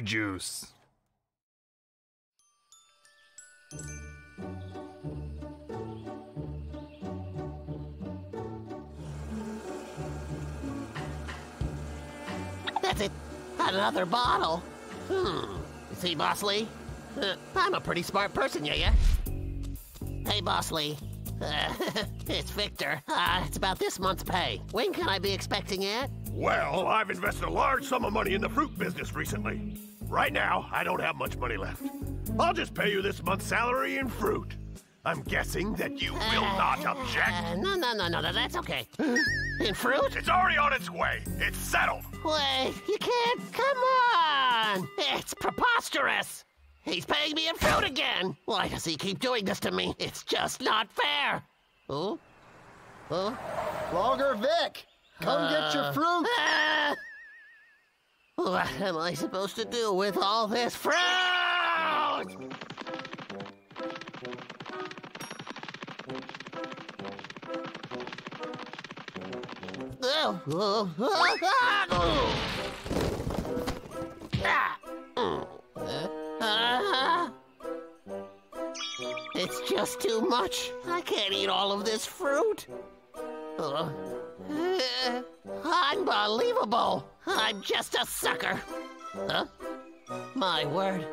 juice. That's it. Another bottle. Hmm. See, Boss Lee? Uh, I'm a pretty smart person, yeah, yeah? Hey, Boss Lee. Uh, it's Victor. Uh, it's about this month's pay. When can I be expecting it? Well, I've invested a large sum of money in the fruit business recently. Right now, I don't have much money left. I'll just pay you this month's salary in fruit. I'm guessing that you will not object. Uh, no, no, no, no, no, that's okay. In fruit? It's already on its way. It's settled. Wait, you can't. Come on! It's preposterous! He's paying me in fruit again! Why does he keep doing this to me? It's just not fair! Oh? Oh? Logger Vic, come get your fruit. Ah! What am I supposed to do with all this fruit? It's just too much. I can't eat all of this fruit. Uh, uh, unbelievable! I'm just a sucker. Huh? My word.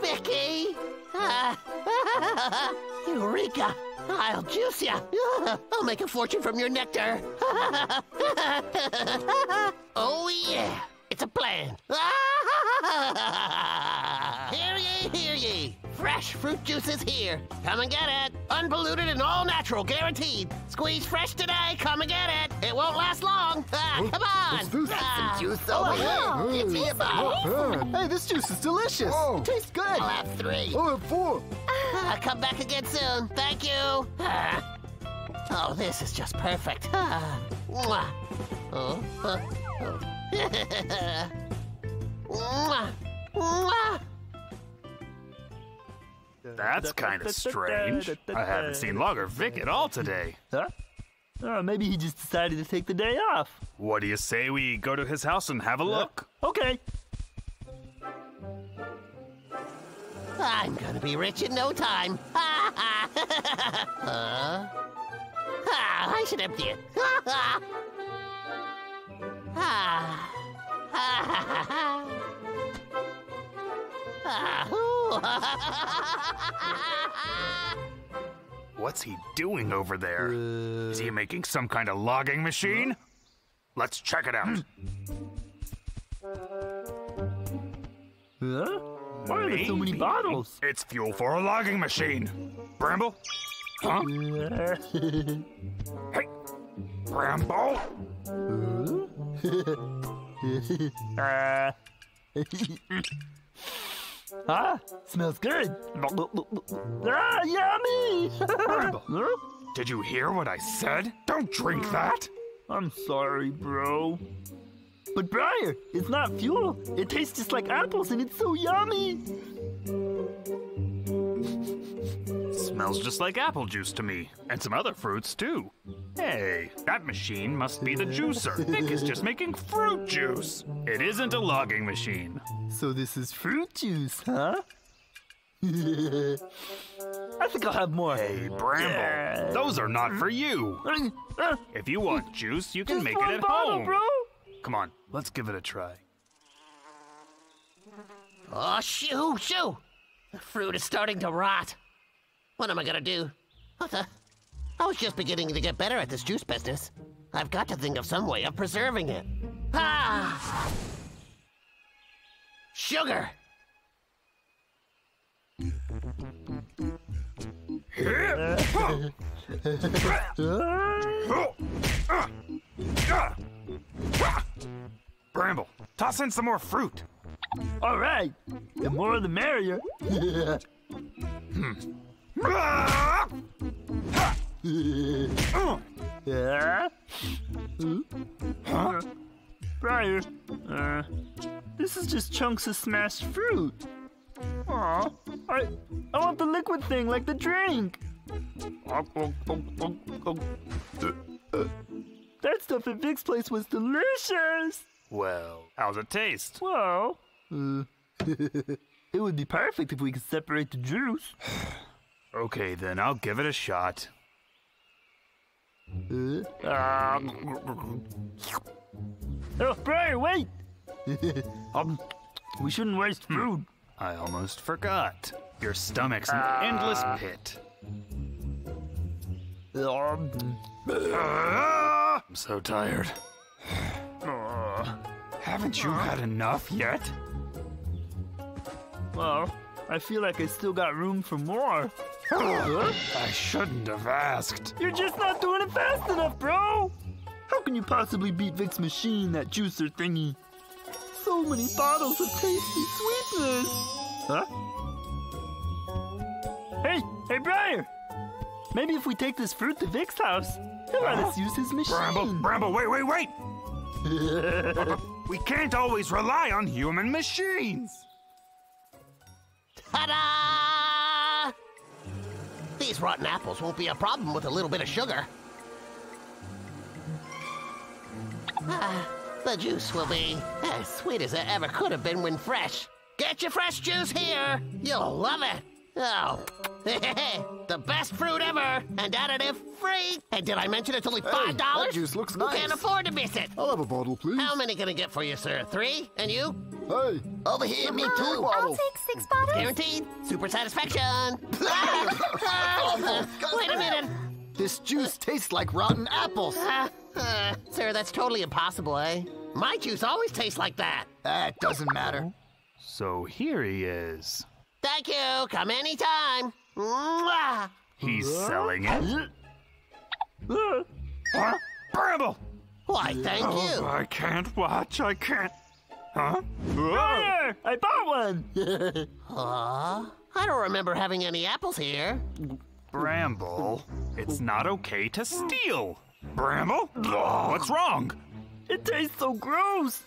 Vicky! Ah, Eureka! I'll juice ya! I'll make a fortune from your nectar! oh yeah! It's a plan! hear ye, hear ye! Fresh fruit juice is here! Come and get it! Unpolluted and all natural, guaranteed! Squeeze fresh today, come and get it! It won't last long! Ah, come on! What's this? Ah. Juice over Oh, here. It's here, Bob. Ah, Hey, this juice is delicious. It tastes good. I'll have three. I Oh, four. Ah, come back again soon. Thank you. Ah. Oh, this is just perfect. Ah. Mwah. Oh, uh, oh. Mwah. Mwah. That's kind of strange. I haven't seen Logger Vic at all today. Huh? Oh, maybe he just decided to take the day off. What do you say we go to his house and have a look? Okay. I'm gonna be rich in no time. Huh? Ah, I should empty it. Ah. What's he doing over there? Is he making some kind of logging machine? Let's check it out. Huh? Why are there so many bottles? It's fuel for a logging machine. Bramble? Huh? Hey! Bramble? Uh, ah, smells good. ah, yummy! Did you hear what I said? Don't drink that! I'm sorry, bro. But Briar, it's not fuel. It tastes just like apples and it's so yummy. Smells just like apple juice to me, and some other fruits too. Hey, that machine must be the juicer. Nick is just making fruit juice. It isn't a logging machine. So this is fruit juice, huh? I think I'll have more. Hey, Bramble, those are not for you. If you want juice, you can just make it at bottle, home. bro. Come on, let's give it a try. Oh, shoo, shoo! The fruit is starting to rot. What am I gonna do? What the? I was just beginning to get better at this juice business. I've got to think of some way of preserving it. Ah! Sugar! Bramble, toss in some more fruit. All right. The more the merrier. Yeah. Huh? Briar, uh, this is just chunks of smashed fruit. Aw, I, I want the liquid thing like the drink. That stuff at Vic's place was delicious. Well, how's it taste? Well, uh, It would be perfect if we could separate the juice. Okay, then I'll give it a shot. Um, oh, Briar, wait! um, we shouldn't waste food. I almost forgot. Your stomach's an endless pit. Um, I'm so tired. Haven't you had enough yet? well, I feel like I still got room for more. Huh? I shouldn't have asked. You're just not doing it fast enough, bro! How can you possibly beat Vic's machine, that juicer thingy? So many bottles of tasty sweetness! Huh? Hey, hey, Briar! Maybe if we take this fruit to Vic's house, he'll let us use his machine. Bramble, Bramble, wait, wait, wait! we can't always rely on human machines. Ta-da! These rotten apples won't be a problem with a little bit of sugar. Ah, the juice will be as sweet as it ever could have been when fresh. Get your fresh juice here. You'll love it. Oh, the best fruit ever, and additive free. And did I mention it's only five dollars? that juice looks nice. can't afford to miss it? I'll have a bottle, please. How many can I get for you, sir? Three? And you? Hey, Over here, me Two too. bottles. Take six bottles. Guaranteed. Super satisfaction. Wait a minute. This juice tastes like rotten apples. Uh, uh, sir, that's totally impossible, eh? My juice always tastes like that. That doesn't matter. So here he is. Thank you. Come anytime. Mwah. He's selling it. Huh? Bramble! Why, thank Oh, you. I can't watch. I can't. Huh? Briar! I bought one! Aw, I don't remember having any apples here. Bramble, it's not okay to steal. Bramble? What's wrong? It tastes so gross!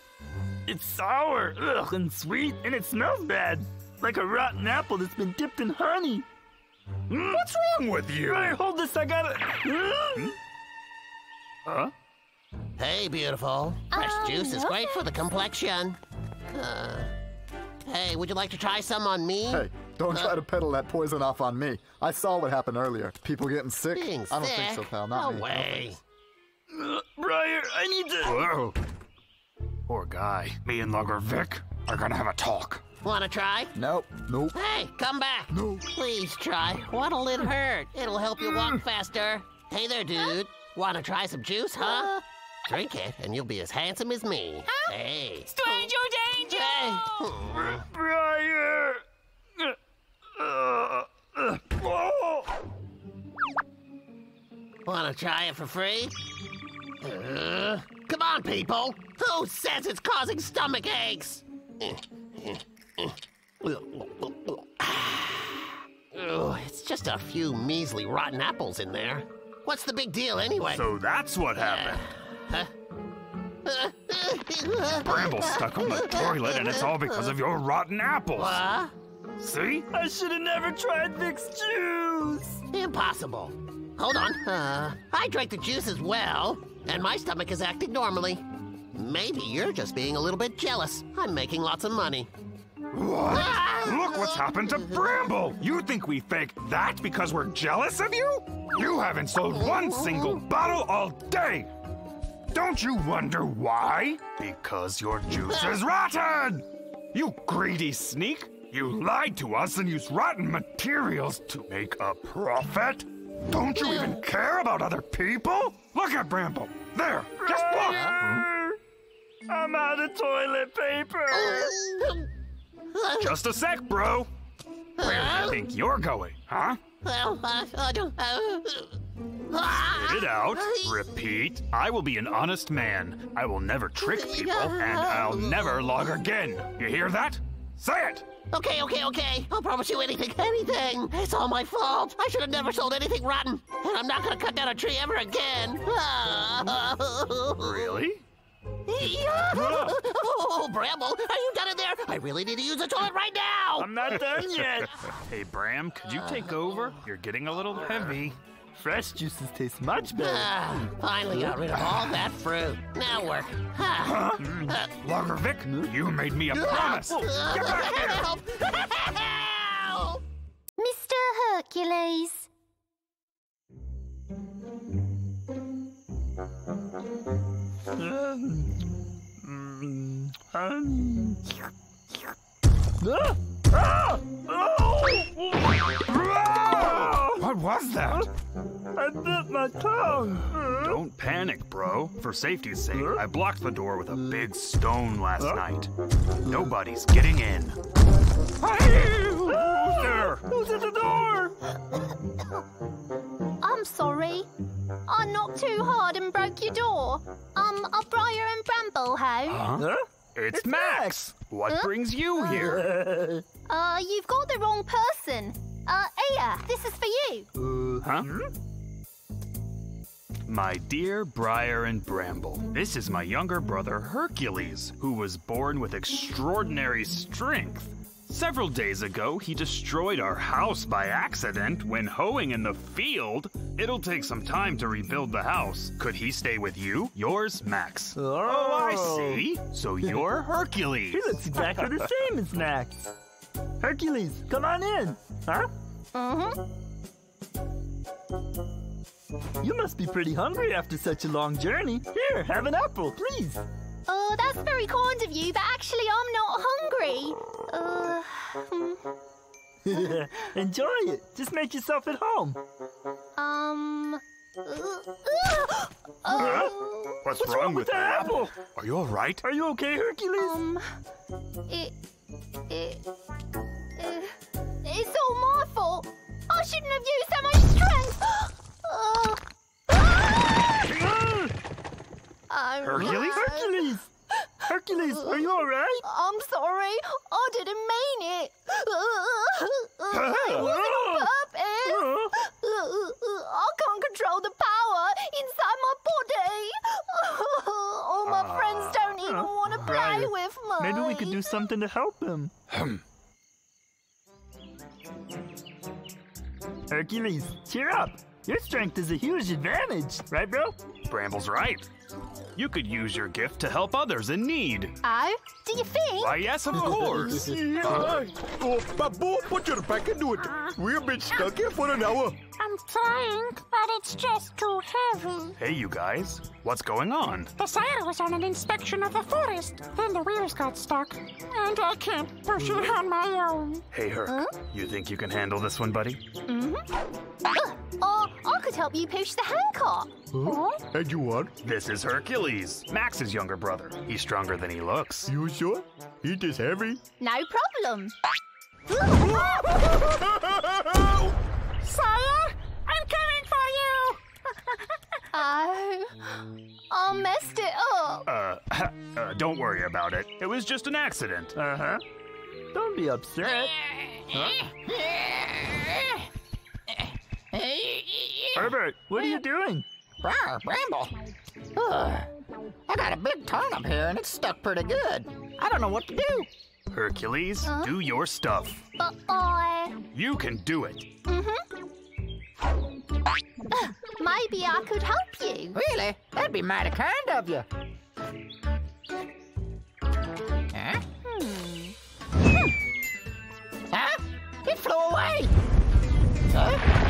It's sour ugh, and sweet, and it smells bad. Like a rotten apple that's been dipped in honey. What's wrong with you? Briar, hold this, I got it. Huh? Hmm? Hey, beautiful. Fresh Um, juice is no great for the complexion. Uh, hey, would you like to try some on me? Hey, don't Uh. try to peddle that poison off on me. I saw what happened earlier. People getting sick. Being I don't sick? think so, pal. Not no me. way. Briar, I need to. Whoa. Poor guy. Me and Logger Vic are gonna have a talk. Wanna try? Nope. Nope. Hey, come back. No. Please try. What'll it hurt? It'll help you walk faster. Hey there, dude. Wanna try some juice, huh? Drink it, and you'll be as handsome as me. Hey. Stranger danger! Hey. Briar! Wanna try it for free? Uh, come on, people. Who says it's causing stomach aches? Oh, it's just a few measly rotten apples in there. What's the big deal anyway? So that's what happened. Huh? Bramble's stuck on the toilet, and it's all because of your rotten apples. What? See? I should have never tried mixed juice! Impossible. Hold on. Uh, I drank the juice as well, and my stomach is acting normally. Maybe you're just being a little bit jealous. I'm making lots of money. What? Look what's happened to Bramble! You think we faked that because we're jealous of you? You haven't sold one single bottle all day! Don't you wonder why? Because your juice is rotten! You greedy sneak! You lied to us and used rotten materials to make a profit? Don't you even care about other people? Look at Bramble! There! Just look! I'm out of toilet paper! Just a sec, bro! Where do you think you're going, huh? Well, I, I don't. Spit it out. Repeat. I will be an honest man. I will never trick people, and I'll never log again. You hear that? Say it! Okay, okay, okay. I'll promise you anything, anything. It's all my fault. I should have never sold anything rotten. And I'm not gonna cut down a tree ever again. Really? Yeah. Oh, Bramble, are you done in there? I really need to use the toilet right now. I'm not done yet! Hey, Bram, could you take over? You're getting a little heavy. Fresh juices taste much better. Ah, finally got rid of all that fruit. Now work. Ha. Uh, Logger Vic, you made me a promise. Get back here! Help! Help! Mr. Hercules. Um, um, ah! Ah! What was that? I bit my tongue. Don't panic, bro. For safety's sake, I blocked the door with a big stone last night. Nobody's getting in. Hey! Who's there? Who's at the door? I'm sorry. I knocked too hard and broke your door. Um, a briar and bramble hoe. Huh? It's, It's Max. Max. What brings you here? Uh, you've got the wrong person. Uh, Aya, this is for you. Huh? My dear Briar and Bramble, this is my younger brother Hercules, who was born with extraordinary strength. Several days ago, he destroyed our house by accident when hoeing in the field. It'll take some time to rebuild the house. Could he stay with you? Yours, Max. Oh. I see. So you're Hercules. He looks exactly the same as Max. Hercules, come on in. Huh? Mm-hmm. You must be pretty hungry after such a long journey. Here, have an apple, please. Oh, that's very kind of you, but actually I'm not hungry. Uh, hmm, Enjoy it. Just make yourself at home. um... Uh, uh, uh, What's, What's wrong with that apple? Are you all right? Are you okay, Hercules? um... It... It... Uh, it's all my fault. I shouldn't have used so much strength. uh, Ah! I'm Hercules? Hercules! Hercules, are you all right? I'm sorry. I didn't mean it. It wasn't on purpose. Uh, uh, uh, I can't control the power inside my body. All my ah. friends don't even want to play right. with me. Maybe we could do something to help him. Hmm. Hercules, cheer up. Your strength is a huge advantage, right, bro? Bramble's right. You could use your gift to help others in need. Oh, do you think? Why, yes, of course. Hi. Oh, Babu, put your back into it. We've been stuck here for an hour. I'm trying, but it's just too heavy. Hey, you guys, what's going on? The sire was on an inspection of the forest. Then the wheels got stuck, and I can't push it on my own. Hey, Herc, you think you can handle this one, buddy? Mm-hmm. Or I could help you push the handcart. And you what? This is Hercules, Max's younger brother. He's stronger than he looks. You sure? It is heavy. No problem. Sire, I'm coming for you. Oh, I messed it up. Uh, uh, don't worry about it. It was just an accident. Uh huh. Don't be upset. Herbert, what are you doing? Briar, Bramble. Ugh. I got a big turnip here and it's stuck pretty good. I don't know what to do. Hercules, do your stuff. But I. You can do it. Maybe I could help you. Really? That'd be mighty kind of you. Huh? Hmm. Huh? It flew away. Huh?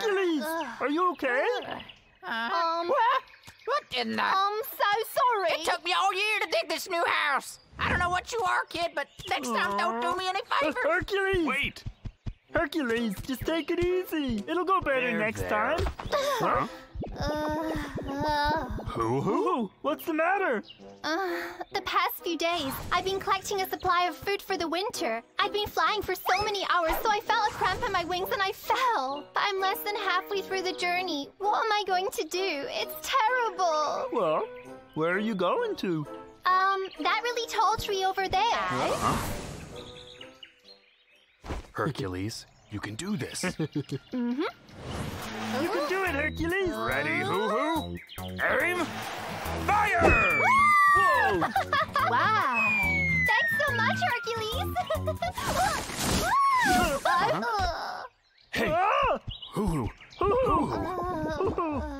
Hercules! Are you okay? Um, What? What in the? I'm so sorry. It took me all year to dig this new house. I don't know what you are, kid, but next time don't do me any favors. Hercules! Wait! Hercules, just take it easy. It'll go better There, next there. time. Huh? Uh, uh, Who who? What's the matter? uh, the past few days, I've been collecting a supply of food for the winter. I've been flying for so many hours, so I felt a cramp in my wings and I fell. I'm less than halfway through the journey. What am I going to do? It's terrible. Well, where are you going to? Um, that really tall tree over there. Hercules, you can do this. You can do it, Hercules! Ready, hoo hoo? Aim! Fire! Whoa! Wow. Thanks so so much, Hercules! Hey, Ah! Hulu.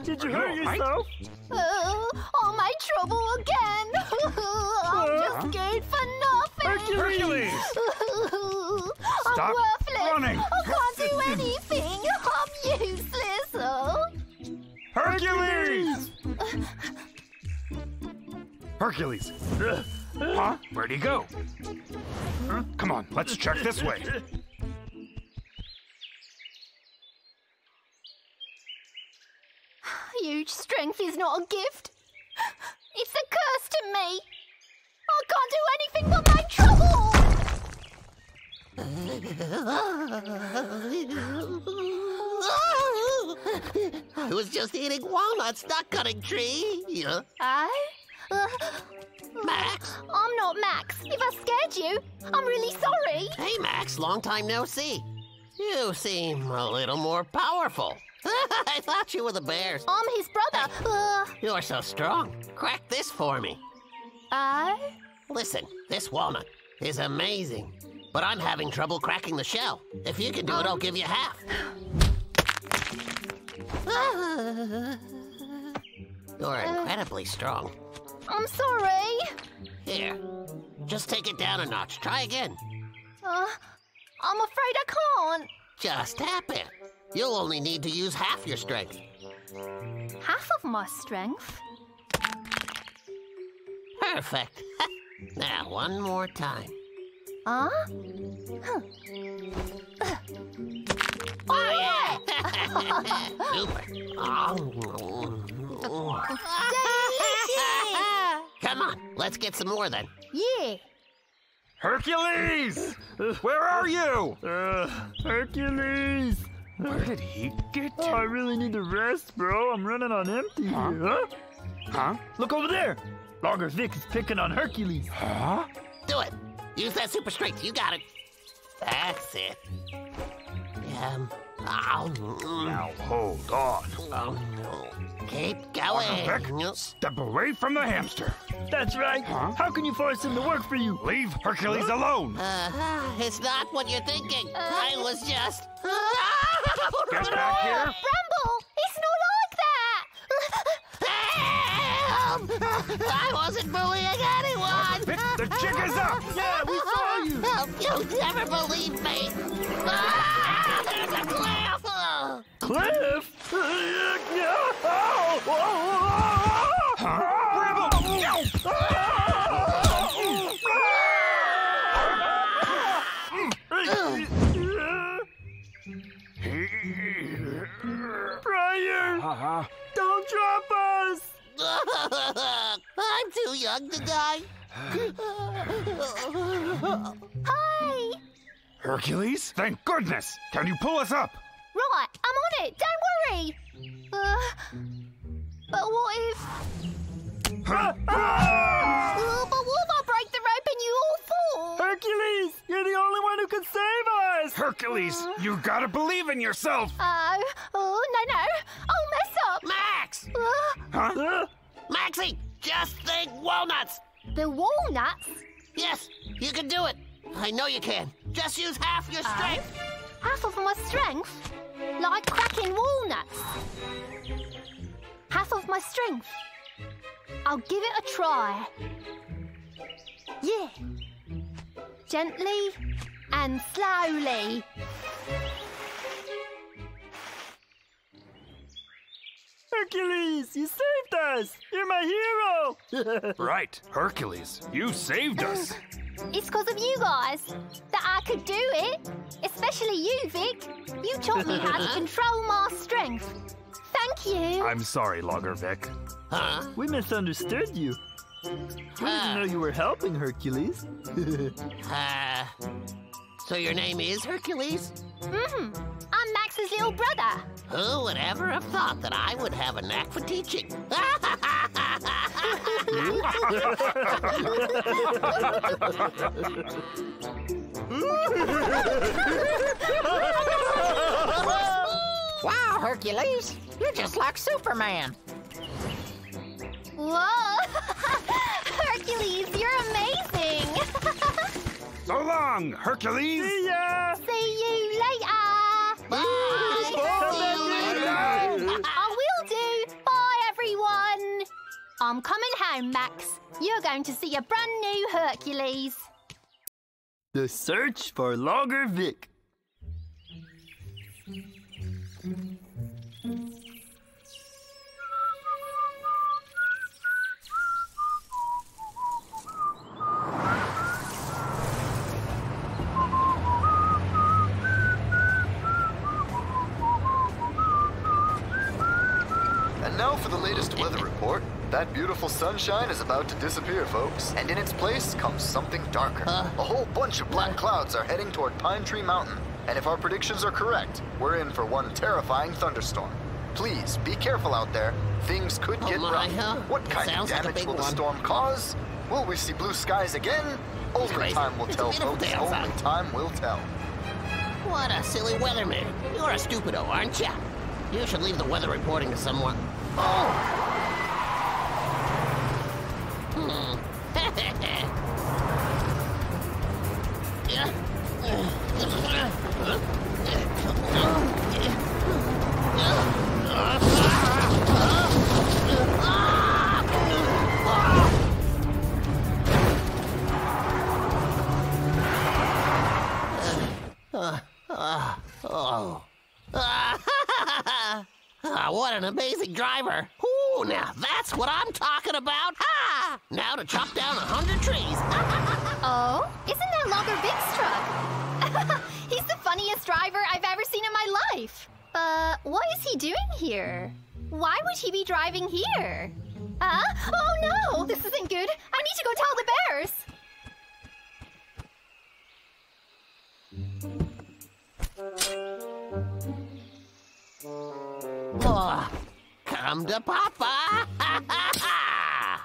Did you hurt you all right? yourself? Uh, all my trouble again! I'm just good for nothing! Hercules! I'm Stop worthless! running. I can't do anything! Oh. Hercules! Hercules! Huh? Where'd he go? Huh? Come on, let's check this way. Huge strength is not a gift. It's a curse to me. I can't do anything but make trouble. I was just eating walnuts, not cutting tree. I? Uh, Max? I'm not Max. If I scared you, I'm really sorry. Hey, Max, long time no see. You seem a little more powerful. I thought you were the bears. I'm his brother. Uh, You're so strong. Crack this for me. I? Listen, this walnut is amazing, but I'm having trouble cracking the shell. If you can do it, I'll give you half. You're incredibly strong. I'm sorry. Here, just take it down a notch. Try again. Uh, I'm afraid I can't. Just tap it. You'll only need to use half your strength. Half of my strength. Perfect. now, one more time. Huh? Oh, yeah! Super. Oh. Come on, let's get some more then. Yeah. Hercules! Where are you? Uh, Hercules! Where did he get Oh, I really need to rest, bro. I'm running on empty Huh? here. Huh? Huh? Look over there. Logger Vic is picking on Hercules. Huh? Do it. Use that super strength. You got it. That's it. Um. Oh, mm, Now hold on. oh, no. Keep going. Vic, step away from the hamster. That's right. Huh? How can you force him to work for you? Leave Hercules alone. Uh, it's not what you're thinking. I was just. Get back here. Bramble, it's not like that. I wasn't bullying anyone. Vic, the jig is up. Yeah, we saw you. Help! You'll never believe me. Ah, there's a cliff. Oh. Cliff? Huh? Bramble! Briar, Uh-huh. don't drop us. I'm too young to die. Hi. Hercules? Thank goodness! Can you pull us up? Right, I'm on it. Don't worry. Uh, but what if? Huh? Uh, but what if I break the rope and you all fall? Hercules, you're the only one who can save us. Hercules, you gotta believe in yourself! Oh, oh no no! I'll mess up. Max! Uh, Huh? Huh? Maxie, just think walnuts. The walnuts. Yes, you can do it. I know you can. Just use half your oh. strength. Half of my strength, like cracking walnuts. Half of my strength. I'll give it a try. Yeah. Gently and slowly. Hercules, you saved us. You're my hero. Right, Hercules, you saved us. It's because of you guys that I could do it. Especially you, Vic. You taught me how to control my strength. Thank you. I'm sorry, Logger Vic. Huh? we misunderstood you. We didn't know you were helping Hercules. Uh, so your name is Hercules? Mm hmm I'm Max's little brother. Who would ever have thought that I would have a knack for teaching? Wow, Hercules, you're just like Superman. Whoa! Hercules, you're amazing! So long, Hercules! See ya! See you later. Bye. I will do. Bye, everyone. I'm coming home, Max. You're going to see a brand new Hercules. The search for Logger Vic. That beautiful sunshine is about to disappear, folks. And in its place comes something darker. A whole bunch of black clouds are heading toward Pine Tree Mountain. And if our predictions are correct, we're in for one terrifying thunderstorm. Please be careful out there. Things could Oh get rough. huh? What It kind of sounds like damage will the one. storm cause? Will we see blue skies again? Only crazy. time will It's tell, folks. Only time will tell. What a silly weatherman. You're a stupido, aren't you? You should leave the weather reporting to someone. Oh! Ah, what an amazing driver. Ooh, now that's what I'm talking about. Ha! Now to chop down a hundred trees. Oh, isn't that Logger the funniest driver I've ever seen in my life. Uh, what is he doing here? Why would he be driving here? Huh? Oh no, this isn't good. I need to go tell the bears. Oh, come to Papa.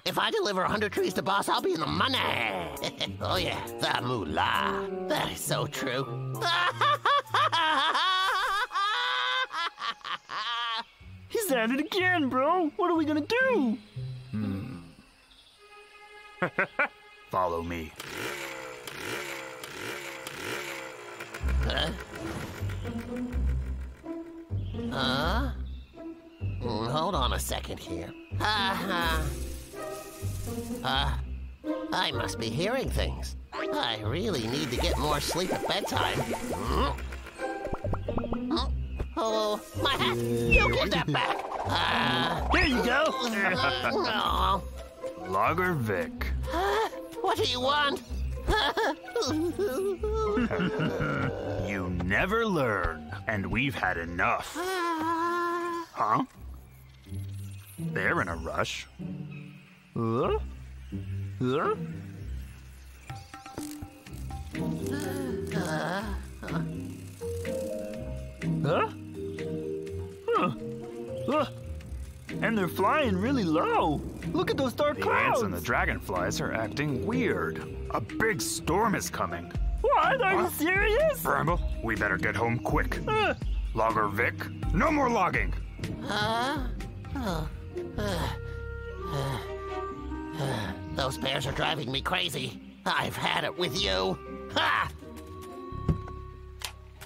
if I deliver a hundred trees to Boss, I'll be in the money. oh yeah, the moolah. That is so true. He's at it again, bro. What are we gonna do? Follow me. Mm, Hold on a second here. Uh, uh, I must be hearing things. I really need to get more sleep at bedtime. Mm. Mm. Oh, my hat! You get that back! Uh, There you go. oh, Logger Vic. what do you want? You never learn, and we've had enough. Huh? They're in a rush. Huh? Huh? Huh? Huh. Huh. And they're flying really low. Look at those dark The clouds. ants and the dragonflies are acting weird. A big storm is coming. What? Are you serious? Bramble, we better get home quick. Uh, Logger Vic, no more logging. Those bears are driving me crazy. I've had it with you. Ha!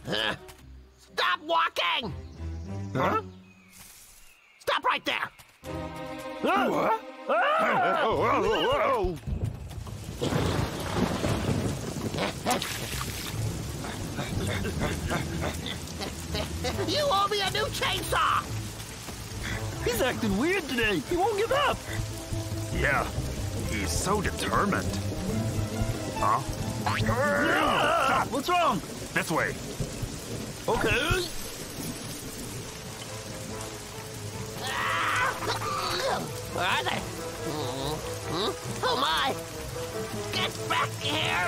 Uh, Stop walking! Huh? Stop right there! oh, oh, You owe me a new chainsaw! He's acting weird today. He won't give up. Yeah, he's so determined. Huh? Ah, what's wrong? This way. Okay. Where are they? Hmm? Hmm? Oh my! Get back here!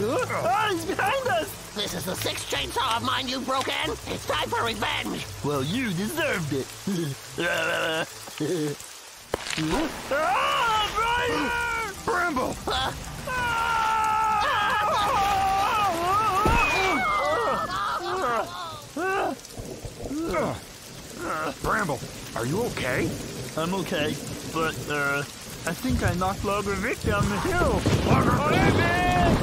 Oh, he's behind us. This is the sixth chainsaw of mine you've broken! It's time for revenge! Well, you deserved it. ah, Briar! Bramble! Bramble, are you okay? I'm okay, but uh, I think I knocked Logger Vic down the hill. Logger Vic!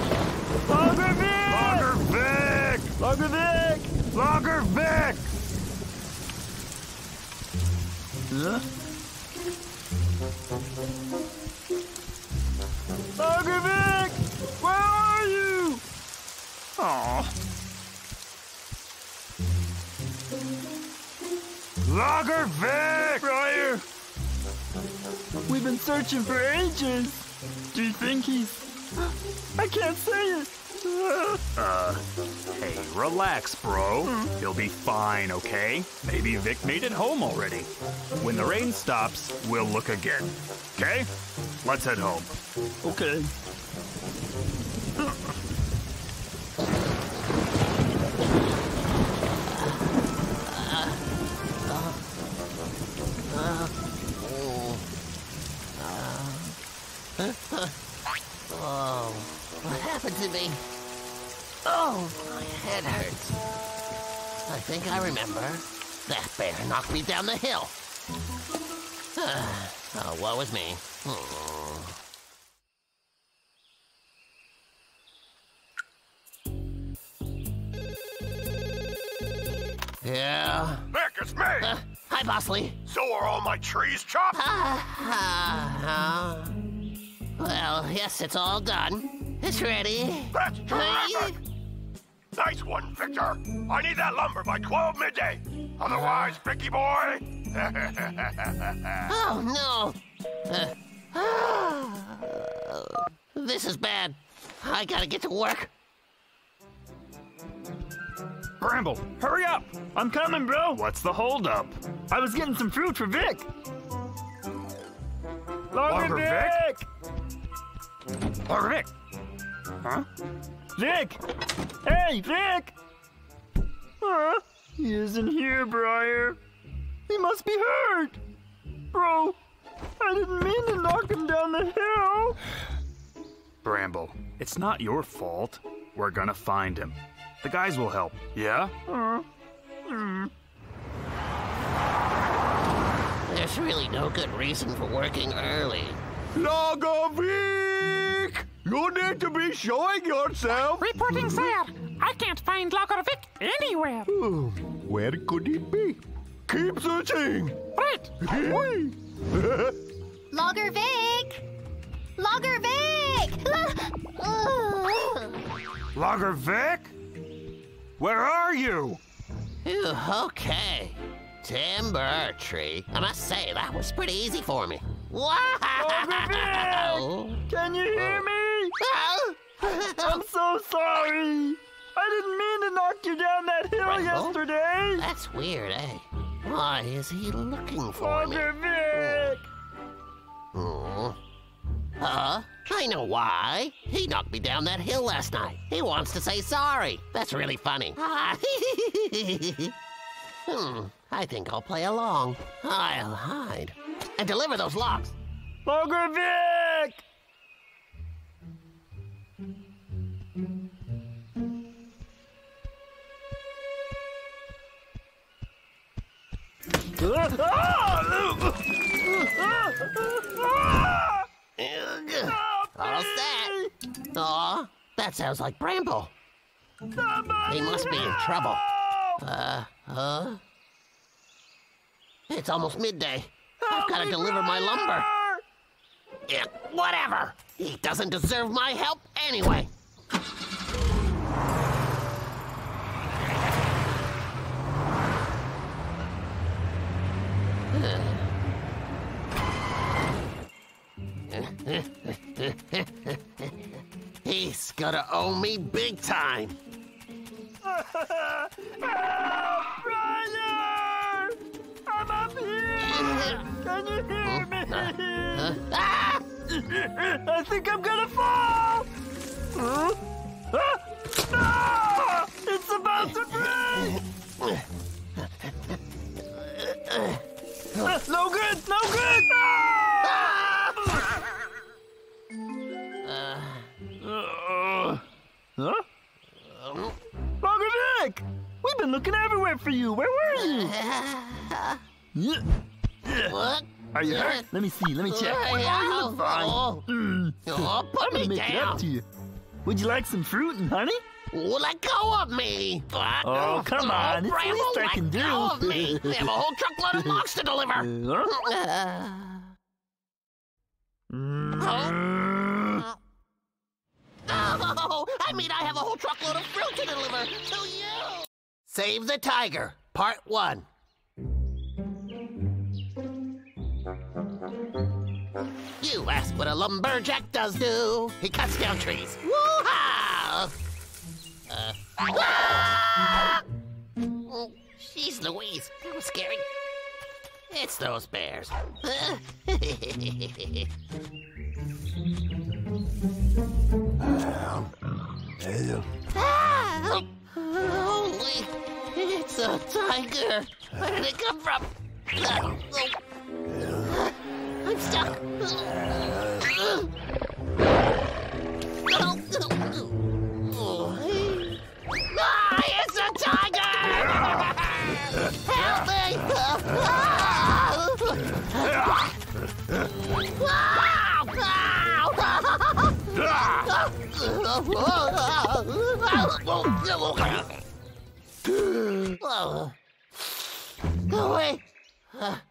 Logger Vic! Logger Vic! Logger Vic! Logger Vic! Huh? Vic! Where are you? Aw. Logger Vic! Briar! We've been searching for ages. Do you think he's. I can't say it. Uh, hey, relax, bro. He'll be fine, okay? Maybe Vic made it home already. When the rain stops, we'll look again. Okay? Let's head home. Okay. Oh, my head hurts. I think I remember. That bear knocked me down the hill. oh, woe is me. Hmm. Yeah. Vic, it's me! Uh, hi, Boss Lee. So are all my trees chopped? Ah, uh, well, yes, it's all done. It's ready. That's terrific! Nice one, Victor. I need that lumber by 12 midday. Otherwise, Vicky boy. Oh, no. Uh, this is bad. I gotta get to work. Bramble, hurry up! I'm coming, bro. What's the holdup? I was getting some fruit for Vic. Logger Logger Vic! Or Vic? Huh? Vic! Hey, Vic! Huh? He isn't here, Briar. He must be hurt. Bro, I didn't mean to knock him down the hill. Bramble, it's not your fault. We're gonna find him. The guys will help, yeah? There's really no good reason for working early. Logger Vic! You need to be showing yourself. Reporting, sir. I can't find Logger Vic anywhere. Where could he be? Keep searching. Right. Logger Vic! Lagervik! Logger Vic! Ugh. Logger Vic? Where are you? Phew, okay. Timber tree. I must say, that was pretty easy for me. Wow! Can you hear me? Oh. I'm so sorry. I didn't mean to knock you down that hill Bramble? yesterday. That's weird, eh? Why is he looking for me? Logger Vic! Oh. Huh? I know why. He knocked me down that hill last night. He wants to say sorry. That's really funny. hmm. I think I'll play along. I'll hide. And deliver those logs. Logger Vic! Ugh. All set. Aw, that sounds like Bramble. He must be in trouble. Uh, huh? It's almost midday. I've got to deliver my lumber. Yeah, whatever. He doesn't deserve my help anyway. He's gonna owe me big time. Briar! I'm up here! Can you hear me? Ah! I think I'm gonna fall! Huh? Ah! Ah! It's about to break! Ah, no good! No good! Ah! Uh, huh? We've been looking everywhere for you. Where were you? What? Are you hurt? Let me see. Let me check. Oh, you look fine. oh. Mm. Hmm. Oh, put me make it up down. to you. would you like some fruit and honey? Oh, let go of me! Oh, come oh, on, it's the least I can do. go of me! I have a whole truckload of logs to deliver! Huh? Huh? Mm. Oh, I mean, I have a whole truckload of fruit to deliver to you! Save the Tiger, Part 1. What a lumberjack does do. He cuts down trees. Woo-ha! Uh, ah! Oh, Jeez Louise, that was scary. It's those bears. Ah! Holy, it's a tiger. Where did it come from? Ah, oh. I'm stuck. Ah, it's a tiger! Help me! Oh.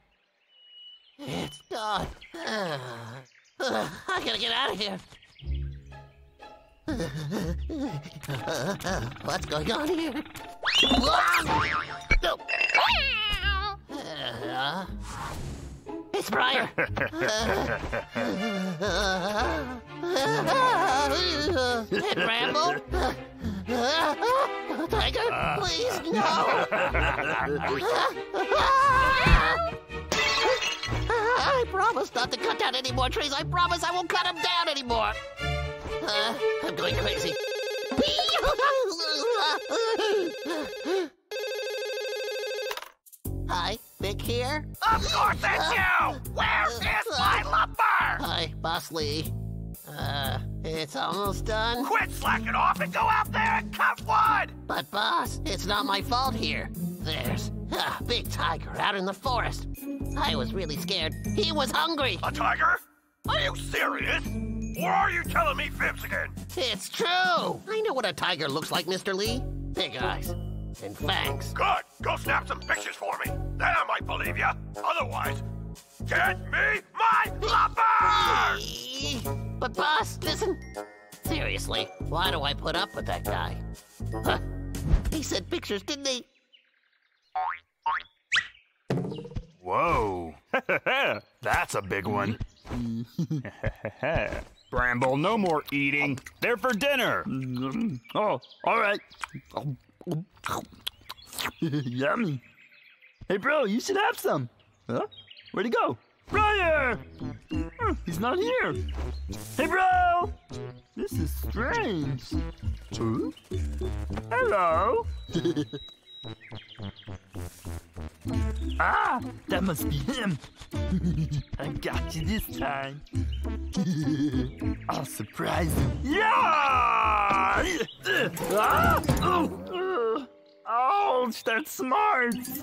Uh, it's gone. Uh, uh, I gotta get out of here. What's going on here? No. Uh, it's Briar. hey, Bramble. Tiger, please, no. I promise not to cut down any more trees. I promise I won't cut them down anymore. Uh, I'm going crazy. Hi, Vic here. Of course it's you! Where is my lumber? Hi, Boss Lee. Uh, it's almost done. Quit slacking off and go out there and cut wood! But boss, it's not my fault here. There's a big tiger out in the forest. I was really scared. He was hungry. A tiger? Are you serious? Or are you telling me fibs again? It's true. I know what a tiger looks like, Mr. Lee. Big eyes and fangs. Good. Go snap some pictures for me. Then I might believe you. Otherwise, get me my lumber! But boss, listen. Seriously, why do I put up with that guy? Huh? He said pictures, didn't he? Whoa. That's a big one. Bramble, no more eating. They're for dinner. Oh, all right. Yummy. Hey, bro, you should have some. Huh? Where'd he go? Briar! Hmm, he's not here. Hey, bro! This is strange. Hello? Ah, that must be him. I got you this time. I'll surprise him. Yeah! Ah! Oh! Ouch, that smarts.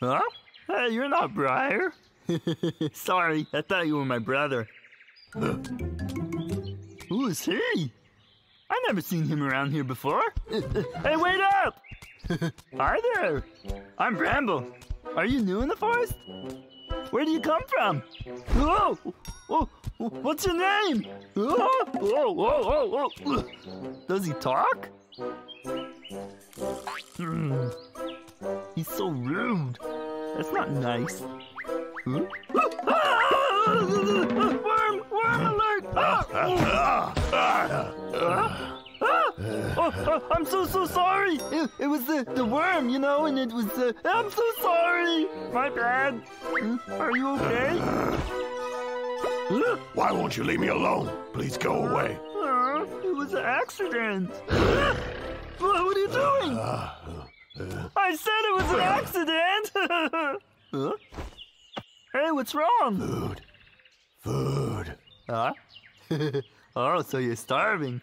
Huh? Hey, you're not Briar. Sorry, I thought you were my brother. Who is he? I never seen him around here before. hey, wait up! Hi there. I'm Bramble. Are you new in the forest? Where do you come from? Whoa! Whoa! What's your name? Whoa! Whoa! Whoa! Whoa! whoa. Does he talk? Hmm. He's so rude. That's not nice. Huh? Ah! Worm! Worm alert! Ah! Oh, oh, I'm so so sorry. It, it was the the worm, you know, and it was. Uh, I'm so sorry. My bad. Hmm? Are you okay? Why won't you leave me alone? Please go away. Uh, it was an accident. Ah! What what are you doing? I said it was an accident. huh? Hey, what's wrong? Food. Food. Huh? oh, so you're starving.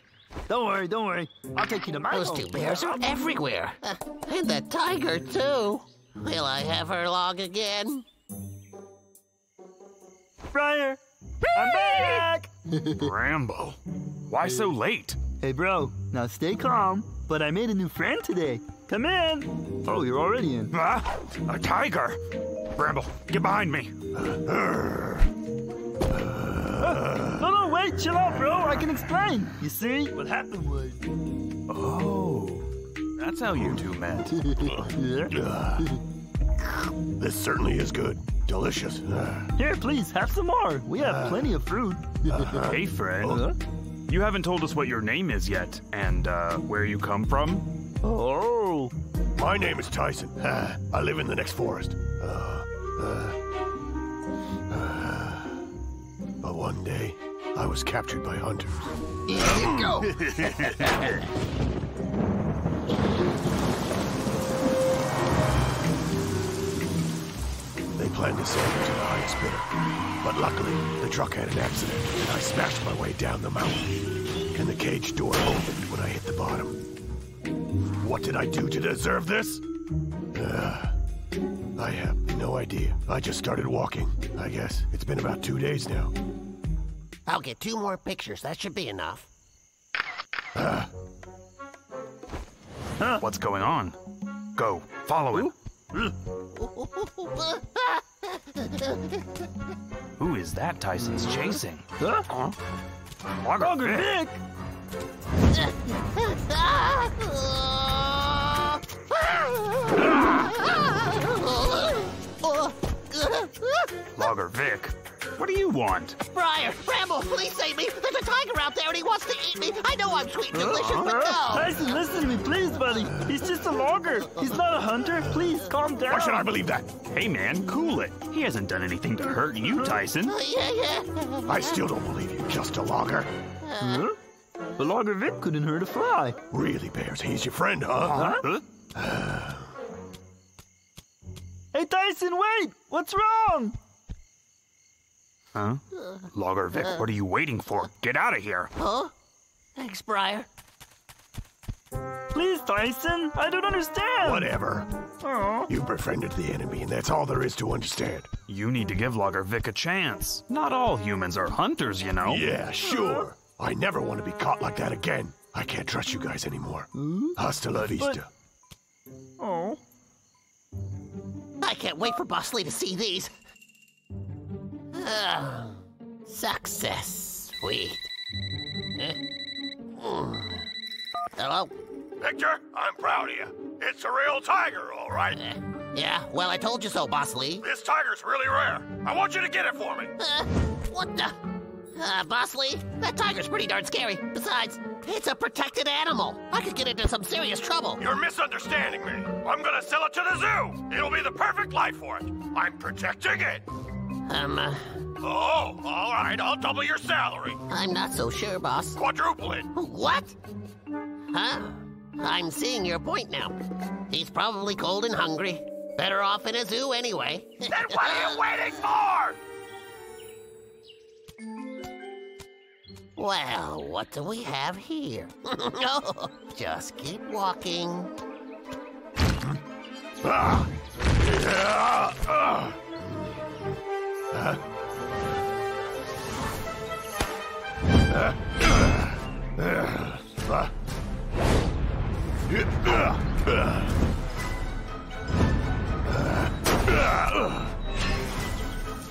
Don't worry, don't worry. I'll take you to my Those home. two bears are everywhere. Uh, and the tiger, too. Will I have her long again? Briar, I'm back. Bramble. Why so late? Hey, bro, now stay calm. But I made a new friend today. Come in. Oh, you're already in. Ah, a tiger! Bramble, get behind me. No, no, wait, chill out, bro. I can explain. You see, what happened was. Oh, that's how you two met. Yeah. This certainly is good. Delicious. Uh, Here, please, have some more. We have plenty of fruit. Hey, Fred. Huh? You haven't told us what your name is yet, and uh, where you come from. Oh, my name is Tyson. Uh, I live in the next forest. But one day, I was captured by hunters. Here you go. They planned to sell me to the highest bidder. But luckily, the truck had an accident, and I smashed my way down the mountain. And the cage door opened when I hit the bottom. What did I do to deserve this? Uh, I have no idea. I just started walking, I guess. It's been about two days now. I'll get two more pictures. That should be enough. Ah. What's going on? Go, follow him. Who is that Tyson's chasing? huh? Logger Logger Vic. Vic. Logger Vic. What do you want? Briar, Bramble, please save me. There's a tiger out there and he wants to eat me. I know I'm sweet and delicious, but no. Uh-huh. Tyson, listen to me, please, buddy. He's just a logger. He's not a hunter. Please, calm down. Why should I believe that? Hey man, cool it. He hasn't done anything to hurt you, uh-huh. Tyson. Oh, yeah, yeah. I still don't believe you're just a logger. Huh? The logger Vic couldn't hurt a fly. Really, Bears, he's your friend, huh? Huh? Hey, Tyson, wait! What's wrong? Huh? Logger Vic, what are you waiting for? Get out of here. Huh? Thanks, Briar. Please, Tyson, I don't understand. Whatever. Oh. You befriended the enemy, and that's all there is to understand. You need to give Logger Vic a chance. Not all humans are hunters, you know. Yeah, sure. I never want to be caught like that again. I can't trust you guys anymore. Hmm? Hasta la vista. Oh. I can't wait for Boss Lee to see these. Ah, success. Sweet. Eh? Hmm. Hello? Victor, I'm proud of you. It's a real tiger, all right. Eh, Yeah, well, I told you so, Boss Lee. This tiger's really rare. I want you to get it for me. Uh, what the? Uh, Boss Lee, that tiger's pretty darn scary. Besides, it's a protected animal. I could get into some serious trouble. You're misunderstanding me. I'm gonna sell it to the zoo. It'll be the perfect life for it. I'm protecting it. Um, uh, Oh, all right. I'll double your salary. I'm not so sure, boss. Quadruple it. What? Huh? I'm seeing your point now. He's probably cold and hungry. Better off in a zoo anyway. Then what are you waiting for? Well, what do we have here? no, oh, just keep walking.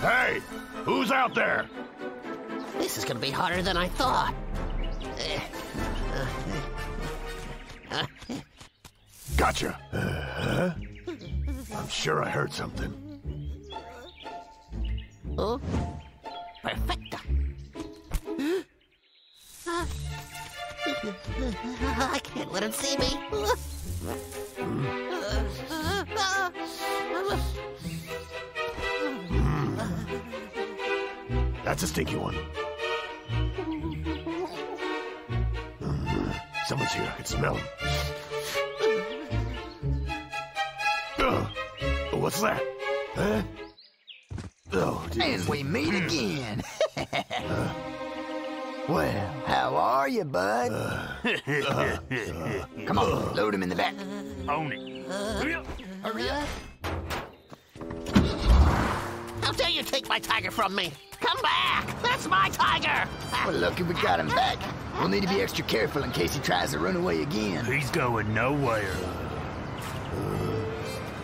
Hey, who's out there? This is gonna be harder than I thought. Gotcha. Uh, I'm sure I heard something. Oh, perfecto. I can't let him see me. That's a stinky one. Someone's here. I can smell him. Ugh. What's that? Huh? Oh, And geez. we meet hmm. again. well, how are you, bud? Uh, uh, Come on, uh. load him in the back. Own it. Hurry up. How dare you take my tiger from me? Come back! That's my tiger! Well, lucky we got him back. We'll need to be extra careful in case he tries to run away again. He's going nowhere.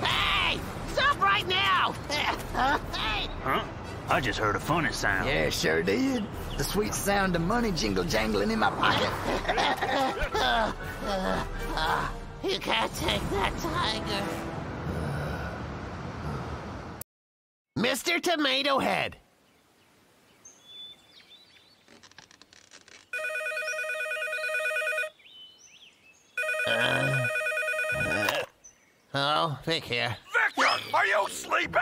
Hey! Stop right now! hey! Huh? I just heard a funny sound. Yeah, sure did. The sweet sound of money jingle jangling in my pocket. You can't take that tiger. Mr. Tomato Head. Uh, uh, oh, Vic here. Victor, are you sleeping?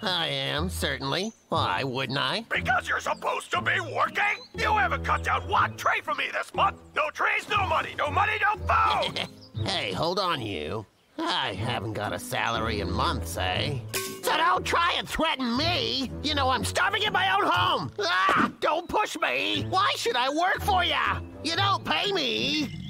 I am, certainly. Why wouldn't I? Because you're supposed to be working? You haven't cut down one tree for me this month. No trees, no money. No money, no food. hey, hold on, you. I haven't got a salary in months, eh? So don't try and threaten me. You know I'm starving in my own home. Ah, don't push me. Why should I work for ya? You don't pay me.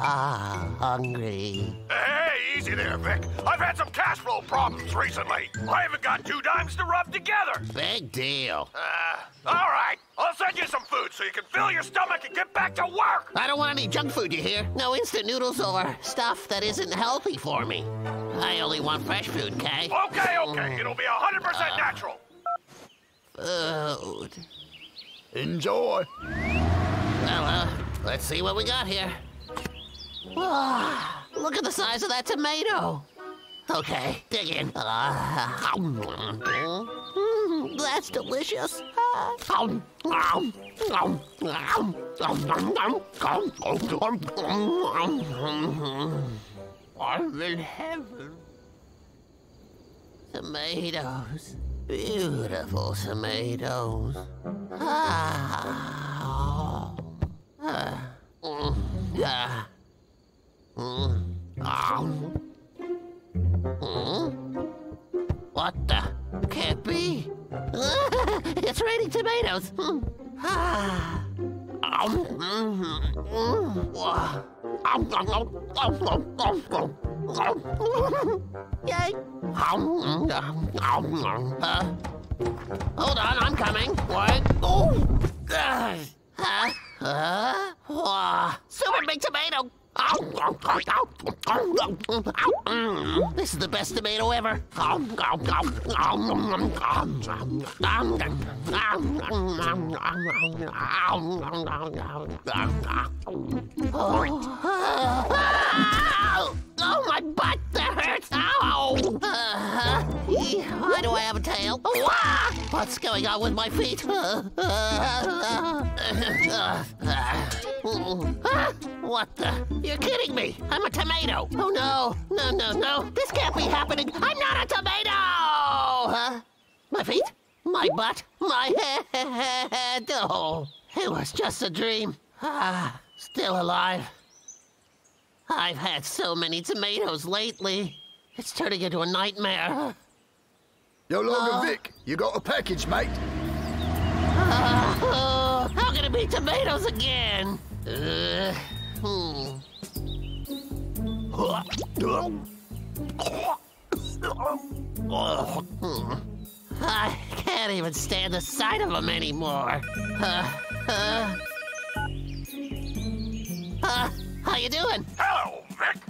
Ah, hungry. Hey, easy there, Vic. I've had some cash flow problems recently. I haven't got two dimes to rub together. Big deal. Uh, all right. I'll send you some food so you can fill your stomach and get back to work. I don't want any junk food, you hear? No instant noodles or stuff that isn't healthy for me. I only want fresh food, Kay. Okay, okay. It'll be 100% natural. Food. Enjoy. Well, uh, let's see what we got here. Ah, look at the size of that tomato. Okay, dig in. Ah, mm, that's delicious. Ah. I'm in heaven. Tomatoes. Beautiful tomatoes. Ah. Ah. Mm. Ah. What the? Can't be. it's raining tomatoes. Yay. Hold on, I'm coming. What? Oh! Super big tomato. This is the best tomato ever. Oh, my butt, that hurts. Ow! Uh, why do I have a tail? What's going on with my feet? What the? You're kidding me! I'm a tomato! Oh no! No, no, no! This can't be happening! I'm not a tomato! Huh? My feet? My butt? My head? Oh, it was just a dream. Ah, still alive. I've had so many tomatoes lately. It's turning into a nightmare. Yo, Logger Vic, you got a package, mate. Oh, how can it be tomatoes again? Uh, hmm. I can't even stand the sight of them anymore. Uh, uh, uh, how you doing? Hello, Vic.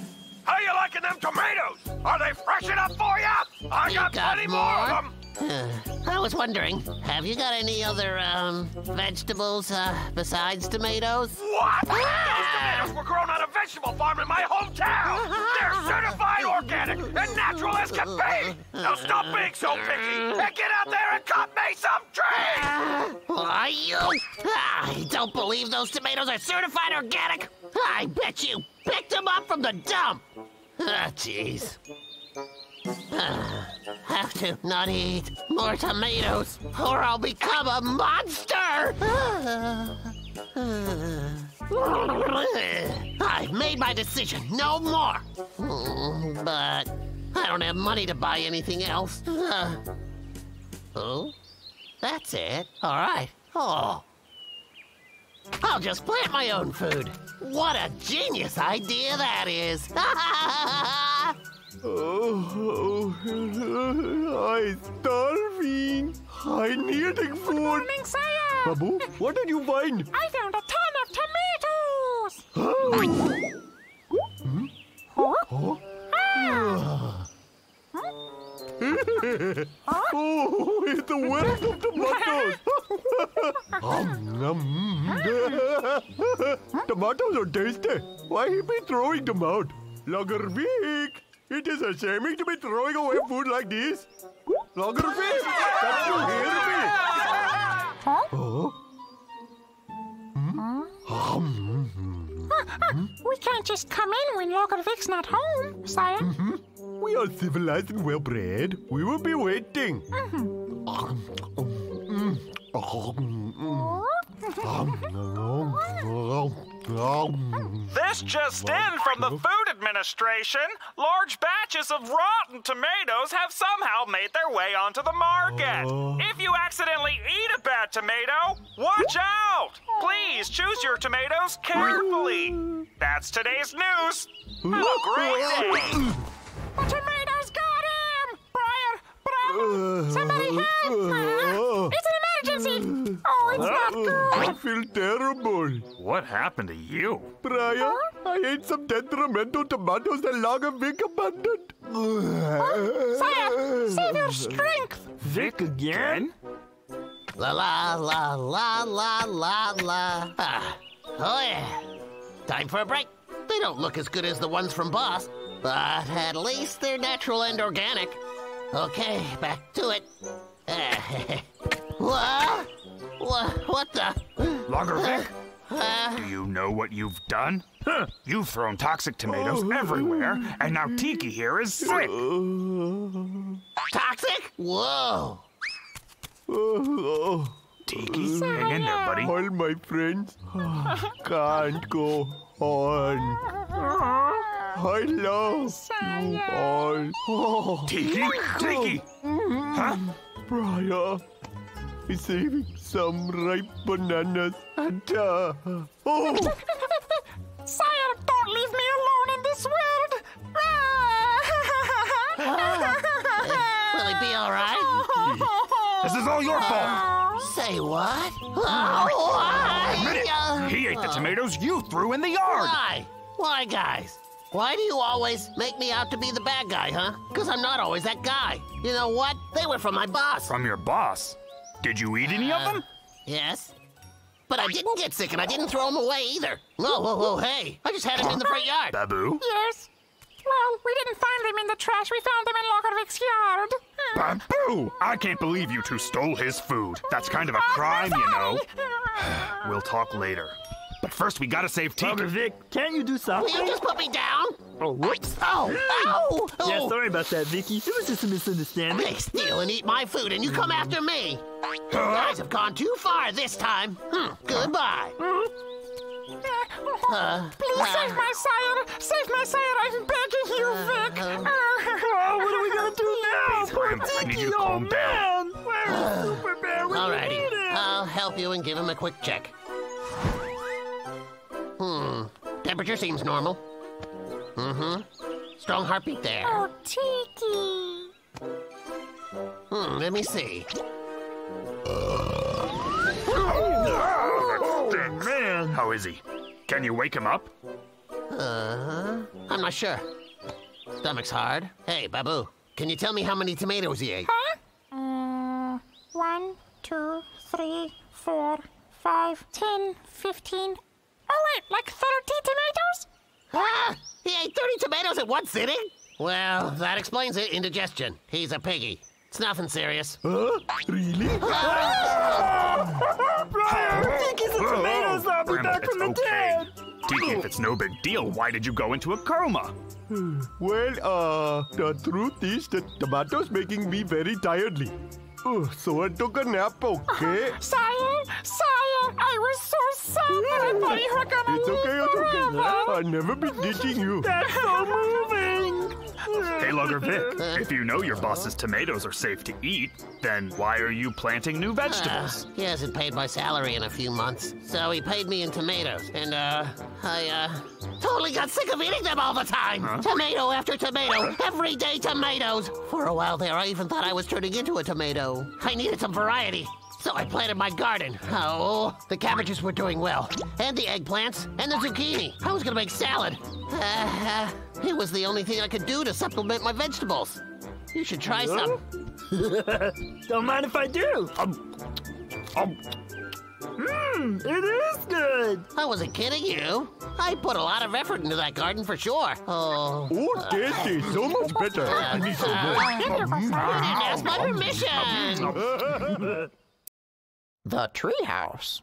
How you liking them tomatoes? Are they fresh enough for you? I You got, got plenty more of them. Uh, I was wondering, have you got any other, um, vegetables, uh, besides tomatoes? What? Those tomatoes were grown on a vegetable farm in my hometown. They're certified organic and natural as can be. Now stop being so picky and get out there and cut me some trees. Why, you? I don't believe those tomatoes are certified organic. I bet you picked them up from the dump. Ah, jeez. Ah, have to not eat more tomatoes, or I'll become a monster. I've made my decision. No more. But I don't have money to buy anything else. Oh, that's it. All right. Oh. I'll just plant my own food. What a genius idea that is. Oh, I'm starving. I need food. Morning, sire. Babu, what did you find? I found a ton of tomatoes. Oh, oh it's the wealth of tomatoes. Um, um. tomatoes are tasty. Why he be throwing them out? Logger Vic, it is a shame to be throwing away food like this. Logger Vic, can you hear me? Oh. We can't just come in when Logger Vic's not home, sire. We are civilized and well bred. We will be waiting. This just in from the Food Administration. Large batches of rotten tomatoes have somehow made their way onto the market. Uh. If you accidentally eat a bad tomato, watch out! Please choose your tomatoes carefully. That's today's news. Have a great day. Uh. The tomatoes got him! Briar! Briar! Uh. Somebody help! Uh, it's an! Oh, it's not I feel terrible. What happened to you? Briar, I ate some temperamental tomatoes that Logger Vic abandoned. Sire, save your strength! Vic again? La la la la la la la. Ah. Oh yeah. Time for a break. They don't look as good as the ones from Boss, but at least they're natural and organic. Okay, back to it. what? What? What the? Logger Vic? Uh, Do you know what you've done? Huh. You've thrown toxic tomatoes everywhere, and now Tiki here is sick. toxic? Whoa. Tiki, hang in there, buddy. All my friends can't go on. I love you all. Oh, Tiki, Tiki. Huh? Brian is saving some ripe bananas and uh, oh, Sire, don't leave me alone in this world! Will he be all right? This is all your fault. Say what? Oh, why? Admit it. He ate the tomatoes you threw in the yard. Why? Why, guys? Why do you always make me out to be the bad guy, huh? Because I'm not always that guy. You know what? They were from my boss. From your boss. Did you eat any of uh, them? Yes. But I didn't get sick and I didn't throw them away either. Whoa, whoa, whoa, hey. I just had them in the front yard. Babu? yes. Well, we didn't find them in the trash. We found them in Logger Vic's yard. Babu! I can't believe you two stole his food. That's kind of a crime, you know. We'll talk later. But first, we gotta save Tiki. Vic, can't you do something? Will something? you just put me down? Oh, whoops. Oh, ow! Yeah, Oh. sorry about that, Vicky. It was just a misunderstanding. They steal and eat my food and you come after me. You guys have gone too far this time. Hmm, goodbye. Hmm? Uh, Please uh. save my sire! Save my sire! I'm begging you, uh, Vic! Uh. Oh, what are we gonna do now? Please, Poor Graham, I need Tiki, oh, calm down. man. Where's Super Bear? We Alrighty, need him. I'll help you and give him a quick check. Hmm, temperature seems normal. Mm-hmm. Strong heartbeat there. Oh, Tiki! Hmm, let me see. Oh, man. How is he? Can you wake him up? Uh, I'm not sure. Stomach's hard. Hey, Babu, can you tell me how many tomatoes he ate? Huh? Uh, one, two, three, four, five, ten, fifteen. Oh, wait, like 30 tomatoes? Ah! He ate 30 tomatoes at one sitting? Well, that explains it. Indigestion. He's a piggy. It's nothing serious. Huh? Really? Briar, Tiki's a tomato zombie Grandma, back it's from the okay. dead. Tiki, if it's no big deal, why did you go into a coma? Well, uh, the truth is that tomatoes making me very tiredly. Uh, so I took a nap, okay? Sire, sire, I was so sad that I thought you were gonna It's okay, it's okay. I'll never be ditching you. That's so moving. Hey, Logger Vic, if you know your boss's tomatoes are safe to eat, then why are you planting new vegetables? He hasn't paid my salary in a few months, so he paid me in tomatoes. And, uh, I, uh, totally got sick of eating them all the time. Tomato after tomato, everyday tomatoes. For a while there, I even thought I was turning into a tomato. I needed some variety. So I planted my garden. Oh, the cabbages were doing well. And the eggplants, and the zucchini. I was gonna make salad. Uh, it was the only thing I could do to supplement my vegetables. You should try some. Don't mind if I do. Um, um, Mmm, it is good. I wasn't kidding you. I put a lot of effort into that garden for sure. Oh. Oh, this is so much better. I need some You didn't ask my permission. The treehouse.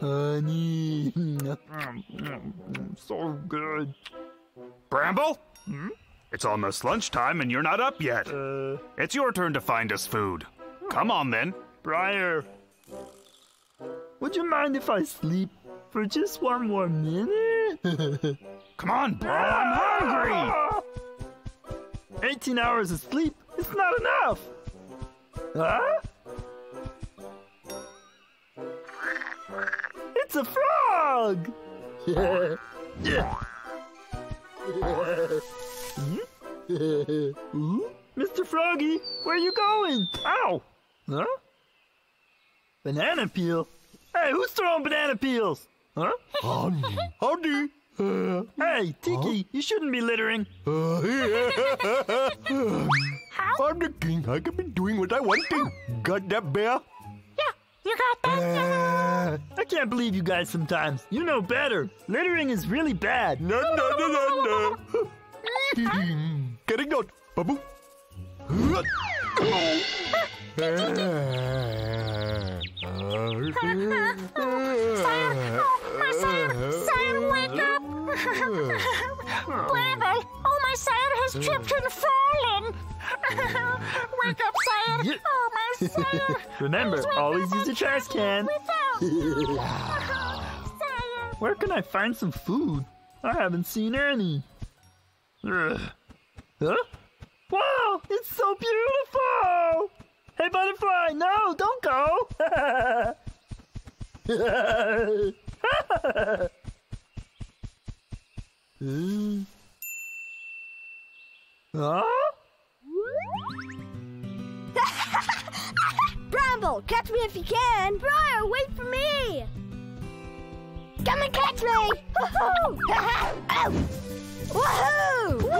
Honey. so good. Bramble? It's almost lunchtime and you're not up yet. Uh, It's your turn to find us food. Come on then. Briar. Would you mind if I sleep for just one more minute? Come on, bro, I'm hungry. 18 hours of sleep is not enough. Huh? It's a frog! Hmm? Mr. Froggy, where you going? Ow! Huh? Banana peel? Hey, who's throwing banana peels? Huh? Howdy. Uh, Hey, Tiki, you shouldn't be littering. I'm the king. I can be doing what I want to. Got that bear? Yeah, you got that? Uh, I can't believe you guys sometimes. You know better. Littering is really bad. no, no, no, no, no. Getting out. Babu. Sire, oh, my sire, sire, wake up! Bramble, oh, my sire has tripped and fallen! wake up, sire! Oh, my sire! Remember, always use a trash can. Where can I find some food? I haven't seen any. Ugh. Huh? Wow, it's so beautiful! Hey, butterfly, no, don't go! Hmm. huh? Bramble, catch me if you can. Briar, wait for me. Come and catch me. Woohoo! Ow. Woohoo! Whee!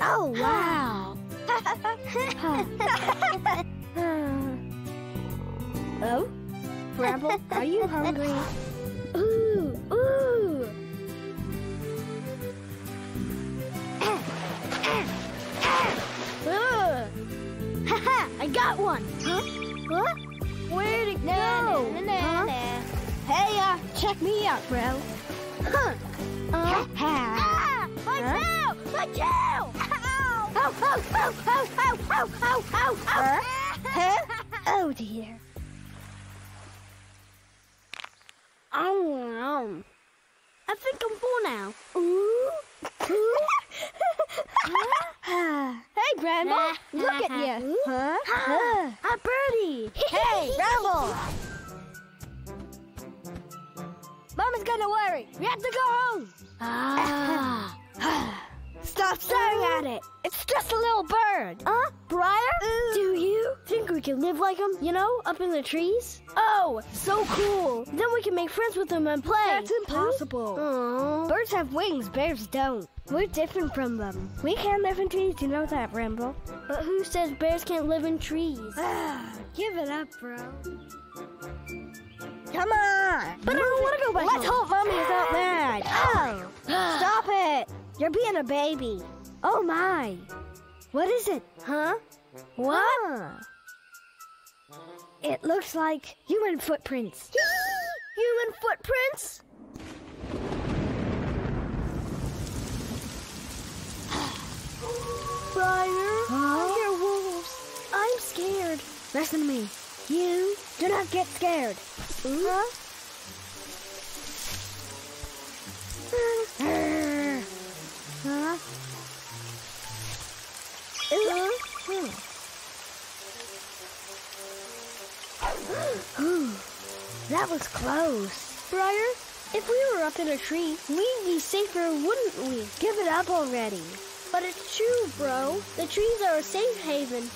Oh, wow. oh? Bramble, are you hungry? Ooh. Ugh. Haha, I got one. Huh? What? Where'd it go? Huh? Hey, uh, check me out, bro. Huh? Uh, ah, my tail! My tail! Ow! Ow, ow, ow, ow, ow, ow, ow, ow, ow. Huh? Oh, dear. Um, I think I'm full now. Ooh. hey, Grandma, look at you. Huh? huh? A birdie. Hey, Bramble. Mama's gonna worry. We have to go home. Ah. Stop staring at it. It's just a little bird. Huh? Briar? Do you think we can live like them, you know, up in the trees? Oh, so cool. Then we can make friends with them and play. That's impossible. Birds have wings, bears don't. We're different from them. We can't live in trees, you know that, Bramble. But who says bears can't live in trees? Give it up, bro. Come on. But I don't want to go back Let's hope Mommy is not mad. Oh. Stop it. You're being a baby. Oh, my. What is it? Huh? What? It looks like human footprints. human footprints? Briar, I hear wolves. I'm scared. Listen to me. You do not get scared. Huh? Huh? Ooh, that was close. Briar, if we were up in a tree, we'd be safer, wouldn't we? Give it up already. But it's true, bro. The trees are a safe haven.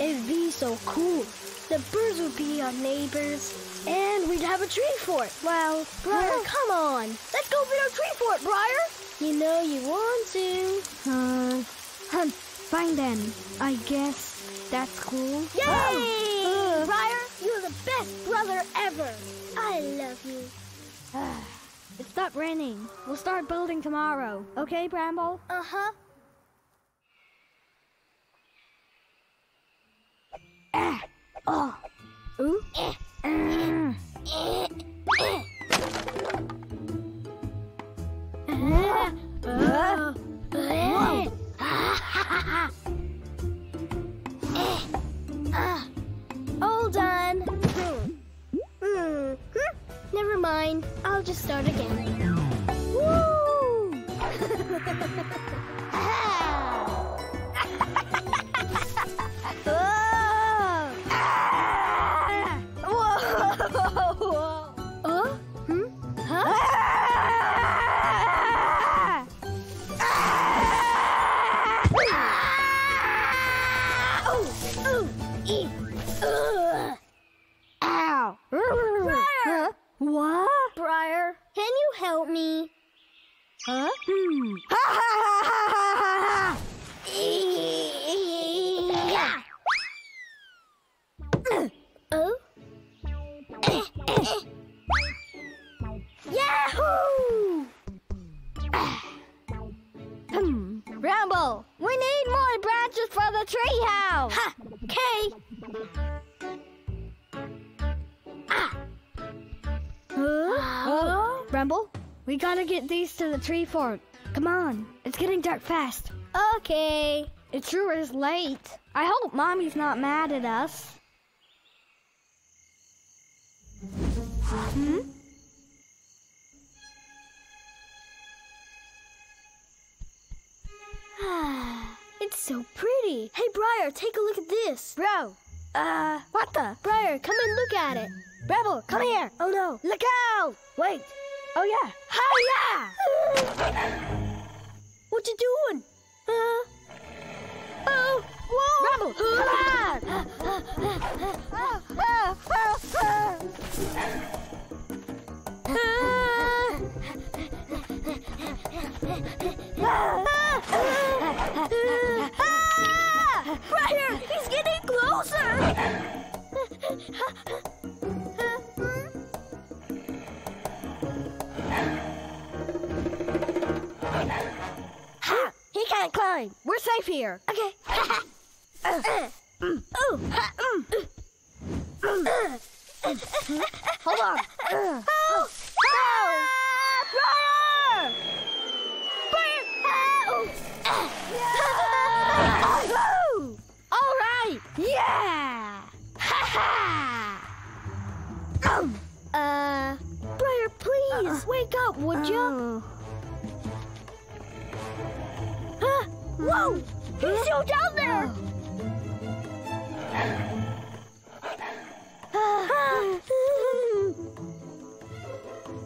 It'd be so cool. The birds would be our neighbors, and we'd have a tree fort. Well, Briar, uh-huh. come on. Let's go build a tree fort, Briar. You know you want to. Uh, huh, fine then. I guess that's cool. Yay! Briar, you're the best brother ever. I love you. it stopped raining. We'll start building tomorrow. Okay, Bramble? Uh-huh. Ah. Oh. Ooh. Mm. Uh. Whoa. All done. Hmm. Never mind. I'll just start again. Woo! Whoa! help me? Huh? Hmm. Ha ha ha ha ha ha! Oh? Yahoo! Hmm. Bramble, we need more branches for the treehouse. Ha! Okay. We gotta get these to the tree fort. Come on, it's getting dark fast. Okay. It sure is late. I hope Mommy's not mad at us. Hmm? it's so pretty. Hey, Briar, take a look at this. Bro. Uh, what the? Briar, come and look at it. Rebel, come here. Oh no. Look out. Wait. Oh yeah. Hiya! what you doing? Uh. Oh, whoa! Rebel, Ah! Briar, he's getting closer! Can't climb. We're safe here. Okay. Uh. Uh, Hold on. Uh, Help! Help! Briar! Help! All right. Yeah! Ha ha! Uh, Briar, please wake up, would you? Huh? Whoa! He's still down there!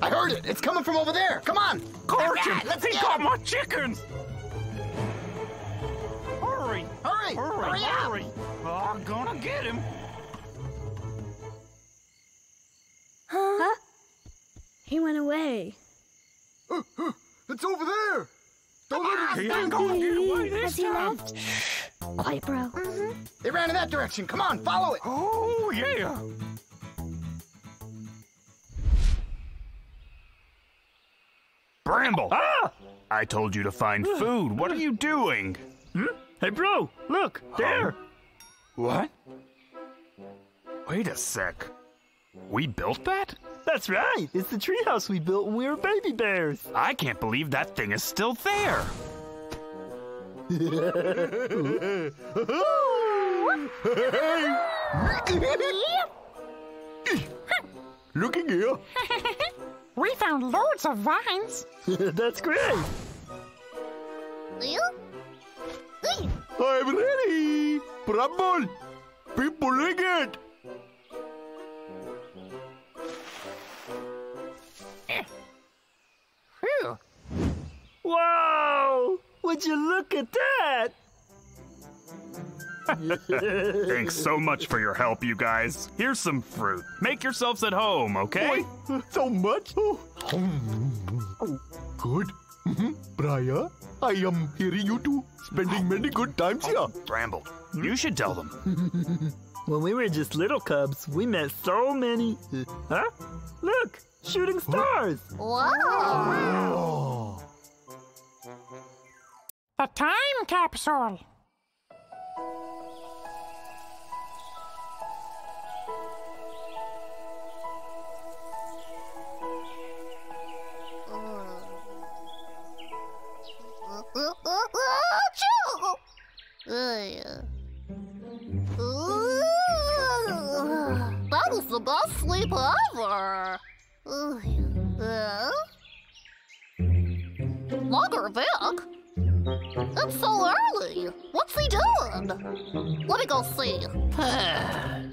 I heard it. It's coming from over there. Come on. Gorgeous! Let's he got my chickens! Hurry! Hurry. Hurry, Hurry hurry! I'm gonna get him! Huh? He went away. It's over there. Don't let He it ain't gonna get away this Has time! left? Quiet, bro. They ran in that direction. Come on, follow it. Oh, yeah! Bramble! Ah! I told you to find food. What are you doing? Hmm? Hey, bro, look, there. What? Wait a sec. We built that? That's right. It's the treehouse we built when we were baby bears. I can't believe that thing is still there. looky here. we found loads of vines. That's great. I'm ready. Bramble. People like it. Would you look at that? Thanks so much for your help, you guys. Here's some fruit. Make yourselves at home, okay? Boy, so much. Oh. Oh, Good. Mhm. Briar, I am hearing you two spending many good times here. Bramble, you should tell them. When we were just little cubs, we met so many. Huh? Look, shooting stars. wow. The time capsule. That was the best sleep ever. Logger Vic? It's so early. What's he doing? Let me go see. Huh?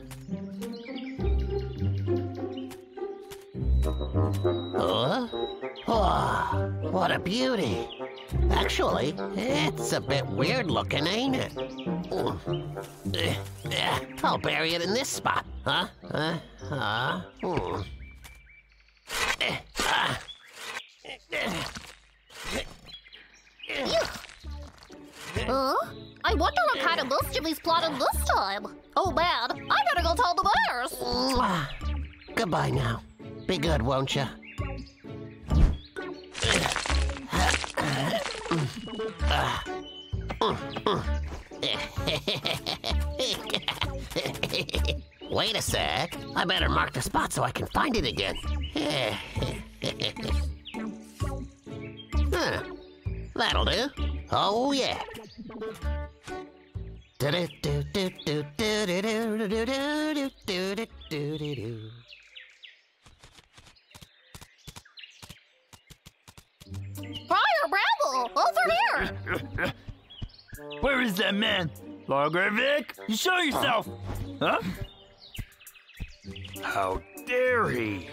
Oh, what a beauty. Actually, it's a bit weird looking, ain't it? Mm. Eh, eh, I'll bury it in this spot, huh? Huh? Huh? Eh, ah. Huh? I wonder what kind of mischief he's plotting this time. Oh man, I better go tell the bears. Goodbye now. Be good, won't you? Wait a sec. I better mark the spot so I can find it again. Huh. That'll do. Oh, yeah. Briar Bramble, over here! Where is that man? Logger Vic, you show yourself! Huh? How dare he?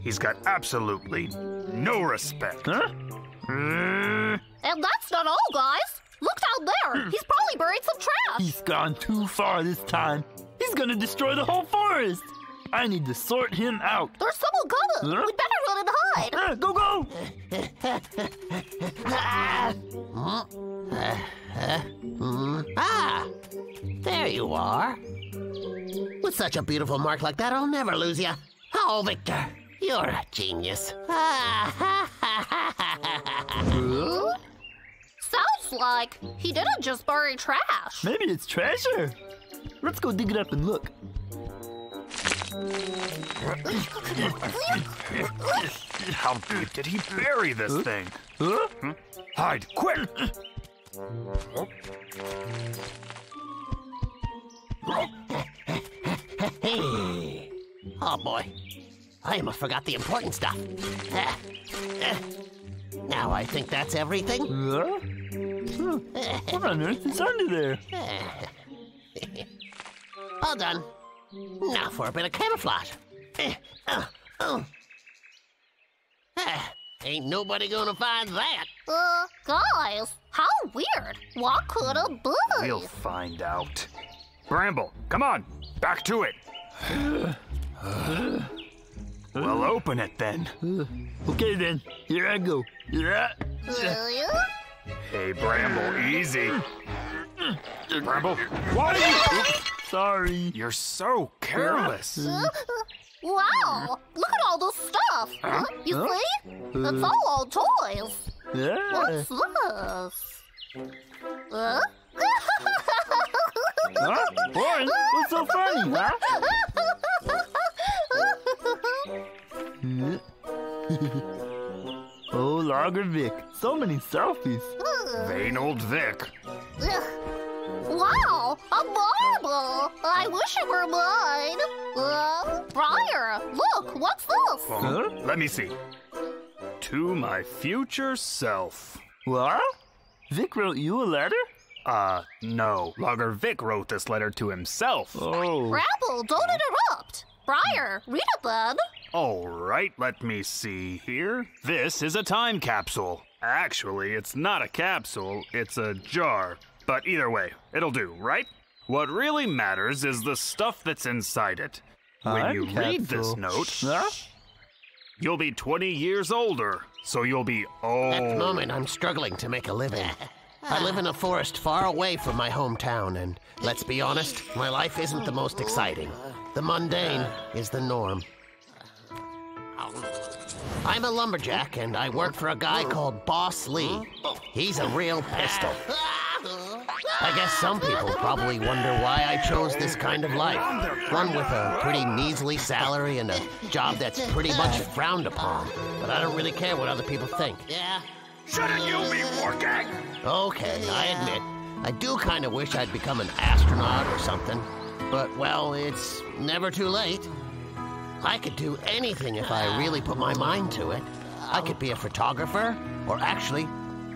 He's got absolutely no respect. Huh? And that's not all, guys. Look down there. He's probably buried some trash. He's gone too far this time. He's gonna destroy the whole forest. I need to sort him out. There's someone coming. Huh? We'd better run and hide. Ah, go, go! Ah, there you are. With such a beautiful mark like that, I'll never lose you. Oh, Victor, you're a genius. Sounds like he didn't just bury trash. Maybe it's treasure. Let's go dig it up and look. how deep did he bury this thing? Huh? Hmm? Hide, quick! Hey. Oh boy, I almost forgot the important stuff. Eh, eh, Ah, ah. Now I think that's everything. Huh? Huh. What on earth is under there? All done. Now for a bit of camouflage. Eh, uh, oh. Ah, ain't nobody gonna find that. Uh, guys, how weird. What could it be? We'll find out. Bramble, come on, back to it. Well, open it then. Uh, okay then, here I go. Yeah. Will you? Hey, Bramble, easy. Bramble, why are you? Sorry. You're so careless. Uh, wow, look at all this stuff. Huh? You Huh? see? Uh, it's all old toys. Yeah. What's this? Huh? Huh? Warren, what's so funny, huh? oh, Logger Vic, so many selfies. Vain old Vic. Ugh. Wow, a marble! I wish it were mine. Uh, Briar, look, what's this? Huh? Let me see. To my future self. What? Vic wrote you a letter? Uh, no. Logger Vic wrote this letter to himself. Oh. Bramble, don't interrupt. Briar, read it then. All right, let me see here. This is a time capsule. Actually, it's not a capsule, it's a jar. But either way, it'll do, right? What really matters is the stuff that's inside it. When Time you read this note, Huh? you'll be 20 years older, so you'll be old. At the moment, I'm struggling to make a living. I live in a forest far away from my hometown, and let's be honest, my life isn't the most exciting. The mundane is the norm. I'm a lumberjack, and I work for a guy called Boss Lee. He's a real pistol. I guess some people probably wonder why I chose this kind of life. One with a pretty measly salary and a job that's pretty much frowned upon. But I don't really care what other people think. Yeah. Shouldn't you be working? Okay, I admit, I do kind of wish I'd become an astronaut or something. But, well, it's never too late. I could do anything if I really put my mind to it. I could be a photographer, or actually,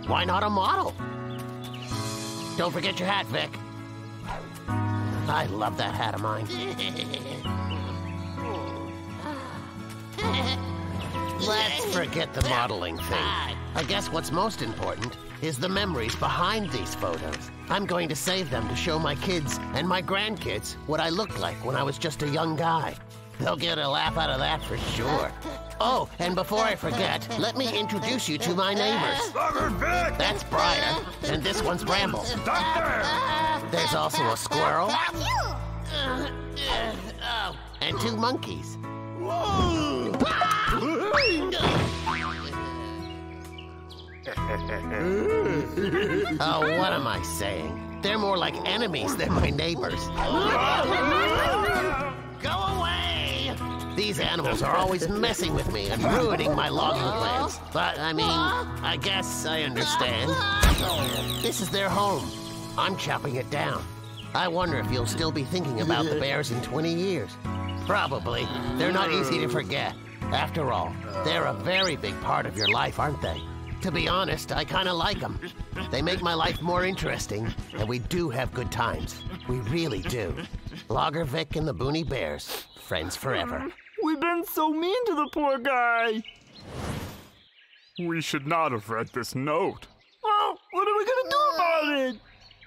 why not a model? Don't forget your hat, Vic. I love that hat of mine. Let's forget the modeling thing. I guess what's most important is the memories behind these photos. I'm going to save them to show my kids and my grandkids what I looked like when I was just a young guy. They'll get a laugh out of that for sure. Oh, and before I forget, let me introduce you to my neighbors. That's Briar, and this one's Bramble. There! There's also a squirrel oh, and two monkeys. Oh, what am I saying? They're more like enemies than my neighbors. Go away! These animals are always messing with me and ruining my logging plans. But, I mean, I guess I understand. This is their home. I'm chopping it down. I wonder if you'll still be thinking about the bears in 20 years. Probably. They're not easy to forget. After all, they're a very big part of your life, aren't they? To be honest, I kind of like them. They make my life more interesting, and we do have good times. We really do. Logger Vic and the Boonie Bears, friends forever. We've been so mean to the poor guy. We should not have read this note. Well, what are we gonna do about it?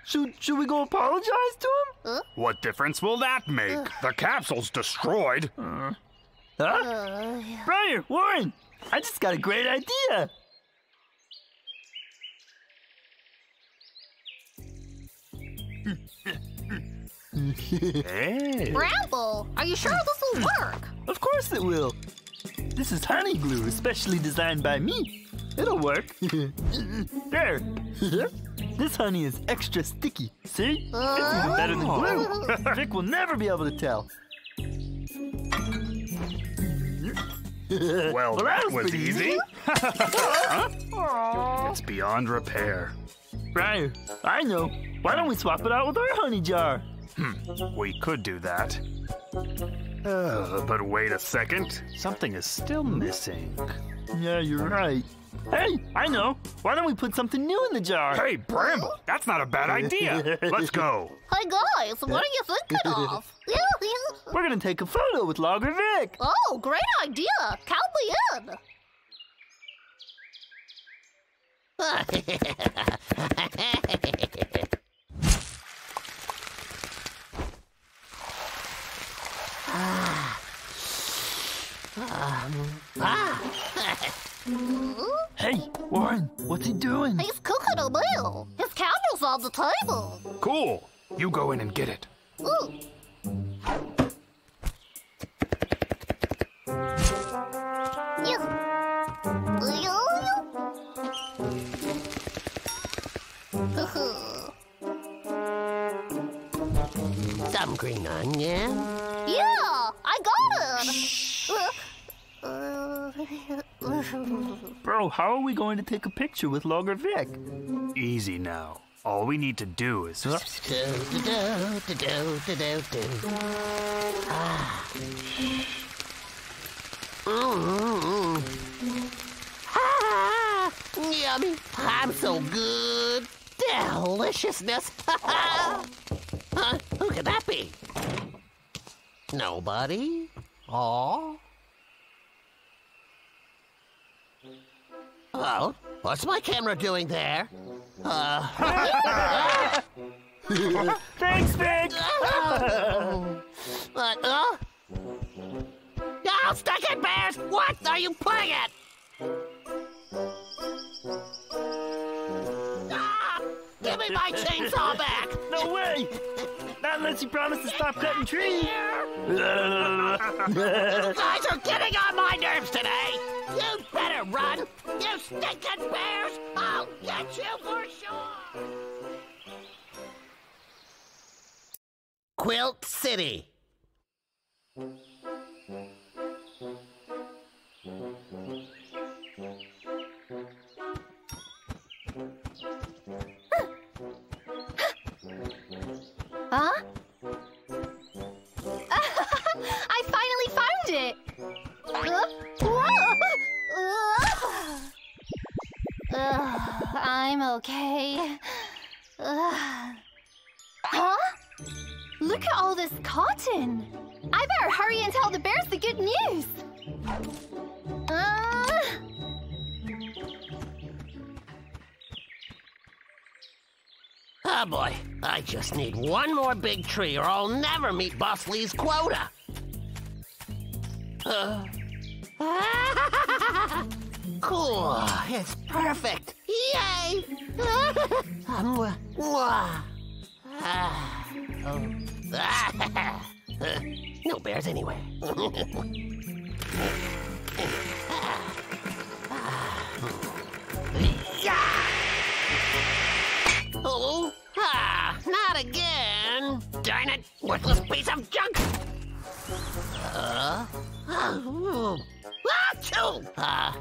Should should we go apologize to him? What difference will that make? The capsule's destroyed. Uh, huh? Uh, Briar, Warren, I just got a great idea. Hey. Bramble, are you sure this will work? Of course it will. This is honey glue, especially designed by me. It'll work. there. this honey is extra sticky. See? It's even better than glue. Vic will never be able to tell. Well, that that was was pretty easy. It's beyond repair. Briar, I know. Why don't we swap it out with our honey jar? Hmm, We could do that. Uh, but wait a second. Something is still missing. Yeah, you're right. Hey, I know. Why don't we put something new in the jar? Hey, Bramble, that's not a bad idea. Let's go. Hey guys, what are you thinking of? We're gonna take a photo with Logger Vic. oh, great idea. Count me in. Ah. Ah. Hey, Warren, what's he doing? He's cooking a meal. His candle's on the table. Cool. You go in and get it. Ooh. Some green onion. Yeah, I got it. Bro, how are we going to take a picture with Logger Vic? Easy now. All we need to do is. Ah. Mm. Ah, yummy. I'm so good. Deliciousness. huh? Who could that be? Nobody? Aw. Oh, what's my camera doing there? Uh, Thanks, Vic! uh, uh? Oh, stuck it, bears! What are you playing at? Ah, give me my chainsaw back! No way! Not unless you promise to stop cutting trees. You guys are getting on my nerves today! You better run! You stinking bears! I'll get you for sure! Quilt City. I'm okay. Ugh. Huh? Look at all this cotton! I better hurry and tell the bears the good news! Uh, Oh boy, I just need one more big tree or I'll never meet Boss Lee's quota. Uh, cool, it's perfect. Yay! Ah, no bears anyway. Oh, ah, not again. Darn it, worthless piece of junk. Uh, oh! Uh,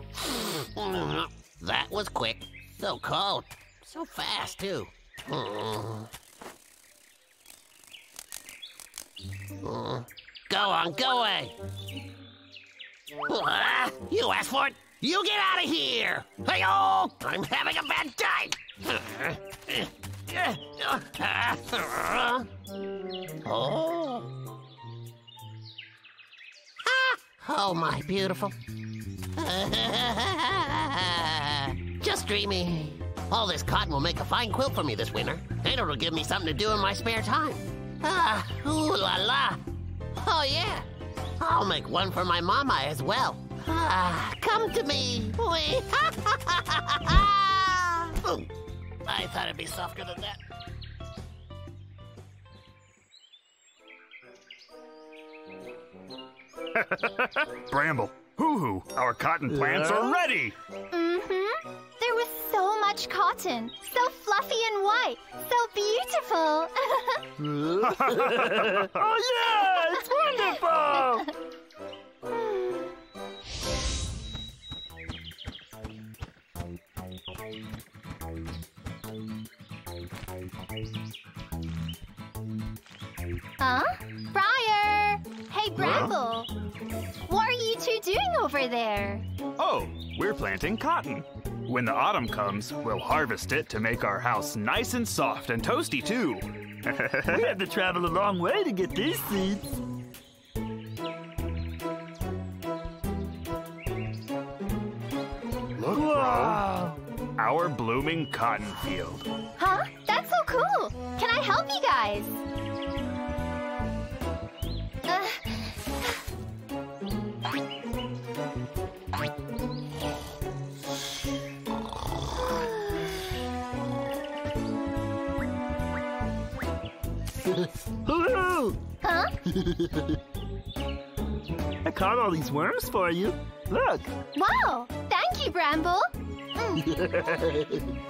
mm, that was quick. So cold. So fast, too. Go on, go away. You asked for it. You get out of here. Hey, oh, I'm having a bad time. Oh. Oh, my beautiful. Just dreaming. All this cotton will make a fine quilt for me this winter, and it'll give me something to do in my spare time. Ah, ooh la la. Oh, yeah. I'll make one for my mama as well. Ah, come to me. Wee. Boom. I thought it'd be softer than that. Bramble, hoo hoo, our cotton plants are ready! Mm-hmm. There was so much cotton, so fluffy and white, so beautiful. oh yeah, it's wonderful! huh? Hey! What are you two doing over there? Oh, we're planting cotton. When the autumn comes, we'll harvest it to make our house nice and soft and toasty too. We had to travel a long way to get these seeds. Look, Wow! our blooming cotton field. Huh? That's so cool! Can I help you guys? I caught all these worms for you. Look! Wow! Thank you, Bramble! Mm.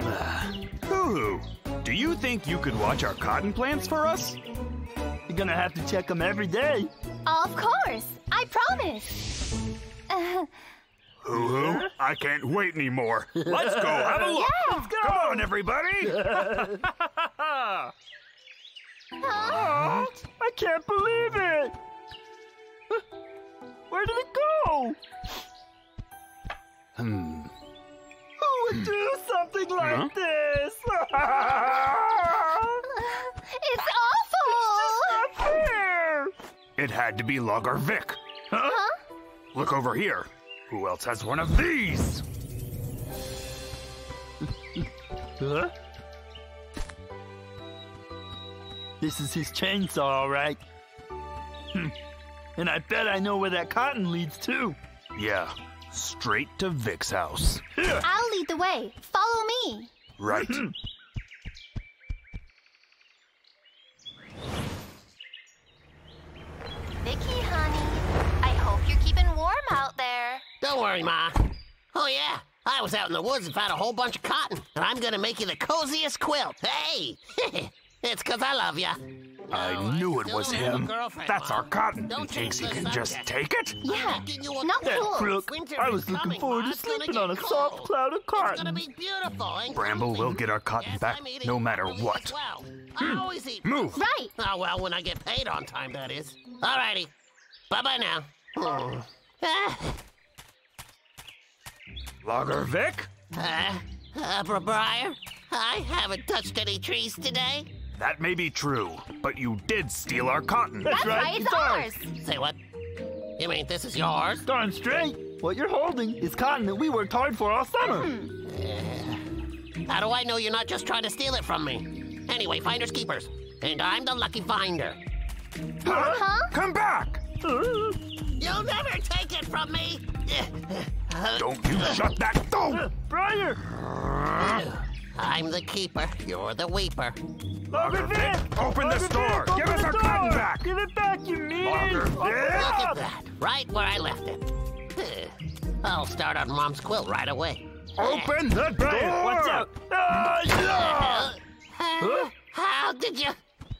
Hoo hoo, do you think you could watch our cotton plants for us? You're gonna have to check them every day. Of course! I promise! Uh, Hoo hoo, I can't wait anymore. Let's go have a look. Yeah. Let's go. Come on, everybody. Yeah. Huh? I can't believe it. Where did it go? Hmm. Who would do something like huh? this? it's awful. It's just not fair. It had to be Logger Vic. Huh? huh? Look over here. Who else has one of these? huh? This is his chainsaw, all right. Hmm. And I bet I know where that cotton leads to. Yeah, straight to Vic's house. I'll lead the way. Follow me. Right. Vicky, honey, I hope you're keeping warm out there. Don't worry, Ma. Oh, yeah. I was out in the woods and found a whole bunch of cotton, and I'm gonna make you the coziest quilt. Hey! it's 'cause I love ya. I Oh, knew it was don't have a him. That's our cotton. Don't He thinks he change the can just take it? Yeah, Making you not quilt. cool. Crook, Winter I was looking coming, forward to sleeping on a cold. soft cloud of It's gonna cotton. be beautiful. and Bramble will get our cotton Yes, back no matter what. as Well. I always eat Move. Right. Oh, well, when I get paid on time, that is. Alrighty. Bye-bye now. Hmm. Ah, Logger Vic? uh, uh, Briar, I haven't touched any trees today. That may be true, but you did steal our cotton. That's right, it's ours. Say what? You mean this is yours? Darn straight. What you're holding is cotton that we worked hard for all summer. Hmm. How do I know you're not just trying to steal it from me? Anyway, finders keepers. And I'm the lucky finder. Huh? Come back! You'll never take it from me! Don't you shut that door! Briar! I'm the keeper, you're the weeper. Logger Vic! Open this Logger door! Vic, Give us our the cotton door! back! Give it back, you meanie! Logger it Look at that, right where I left it. I'll start on Mom's quilt right away. Open the door! Briar, watch out! Ah, yeah! Huh? How did you...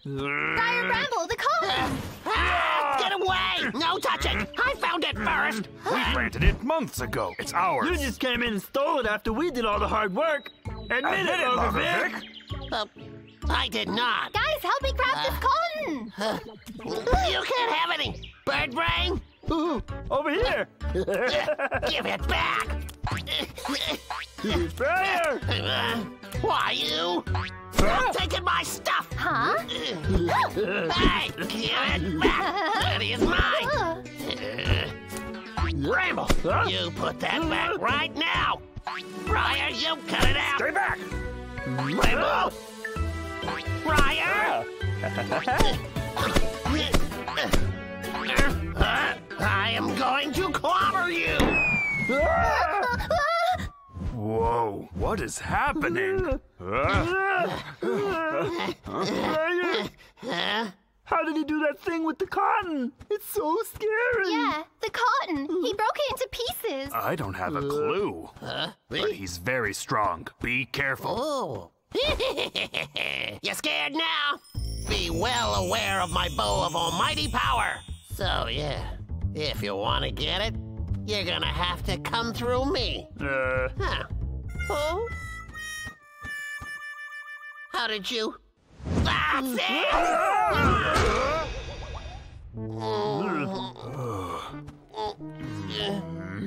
Briar Bramble, the cotton. Ah, get away! No touching! I found it first! We planted it months ago. It's ours. You just came in and stole it after we did all the hard work. Admit, Admit it, it, Logger Logger Vic! Uh, I did not. Guys, help me grab this cotton. You can't have any! Bird brain! Ooh, over here! Give it back! Briar! Uh, Why you? You're taking my stuff! Huh? Hey, give it back! It is mine! Uh, Bramble, Huh? you put that back right now! Briar, you cut it out! Stay back! Bramble! Briar! Uh, I am going to clobber you! Whoa, what is happening? Huh? Briar! Huh? How did he do that thing with the cotton? It's so scary! Yeah, the cotton. He broke it into pieces. I don't have a clue. Huh? But he's very strong. Be careful. Oh. you scared now? Be well aware of my bow of almighty power. So, yeah, if you want to get it, you're gonna have to come through me. Uh, Huh? Oh? How did you? That's it!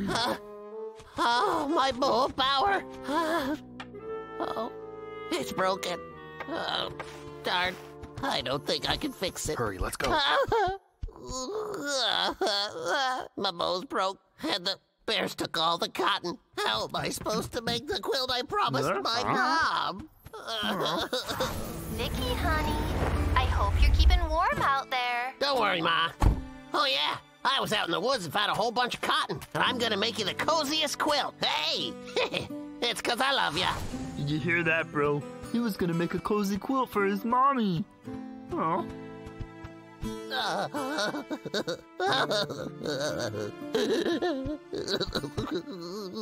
Huh? Oh, my bow of power. Oh, it's broken. Oh, darn. I don't think I can fix it. Hurry, let's go. My bow's broke, and the bears took all the cotton. How am I supposed to make the quilt I promised my mom? Vicky, honey, I hope you're keeping warm out there. Don't worry, Ma. Oh, yeah. I was out in the woods and found a whole bunch of cotton, and I'm gonna make you the coziest quilt. Hey! it's 'cause I love ya. did you hear that, bro? He was gonna make a cozy quilt for his mommy. Oh.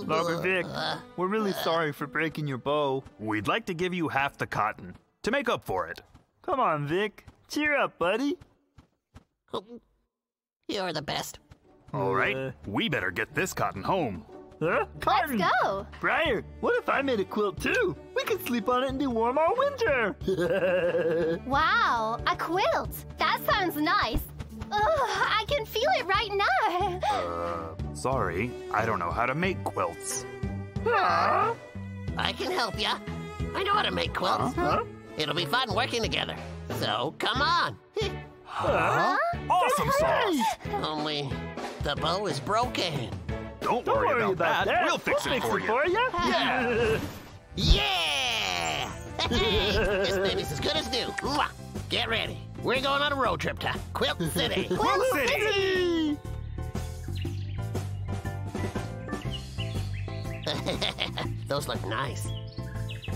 Logger Vic, we're really sorry for breaking your bow. We'd like to give you half the cotton to make up for it. Come on, Vic. Cheer up, buddy. You're the best. All right, Uh. we better get this cotton home. Huh? Let's Cotton. go. Briar, what if I made a quilt too? We could sleep on it and be warm all winter. Wow, a quilt. That sounds nice. Ugh, I can feel it right now. Uh, sorry, I don't know how to make quilts. I can help ya. I know how to make quilts. Huh? It'll be fun working together. So come on. Awesome sauce. Only the bow is broken. Don't, Don't worry, worry about, that. We'll fix it for you. you. Yeah. Yeah! this baby's as good as new. Get ready. We're going on a road trip to Quilt City. Quilt City. Those look nice.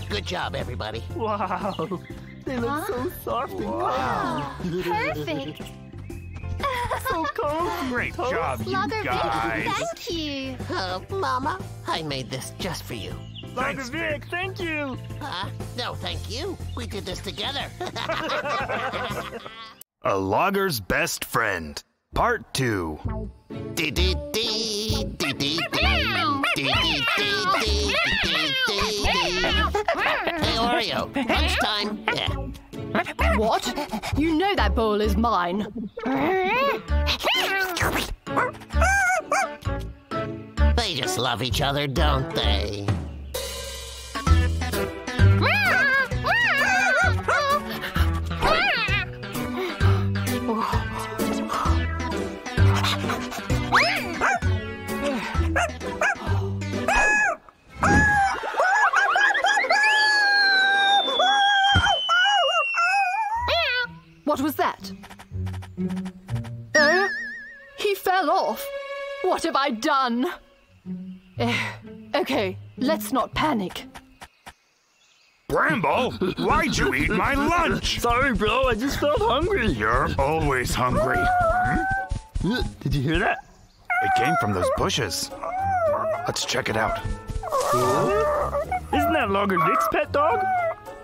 Good job, everybody. Wow. They look so soft and cozy. Perfect. So cozy. Great job, you guys. Vic, thank you. Uh, Mama, I made this just for you. Logger Thanks, Vic, thank you. Huh? No, thank you. We did this together. A logger's best friend. Part 2. Dee dee dee, dee dee dee, dee dee dee, dee dee dee dee. Hey, Oreo, lunchtime. Yeah. What? You know that bowl is mine. They just love each other, don't they? What was that? Uh, he fell off. What have I done? Eh, okay, let's not panic. Bramble, why'd you eat my lunch? Sorry, bro. I just felt hungry. You're always hungry. Hmm? Did you hear that? It came from those bushes. Let's check it out. Isn't that Logger Vic's pet dog?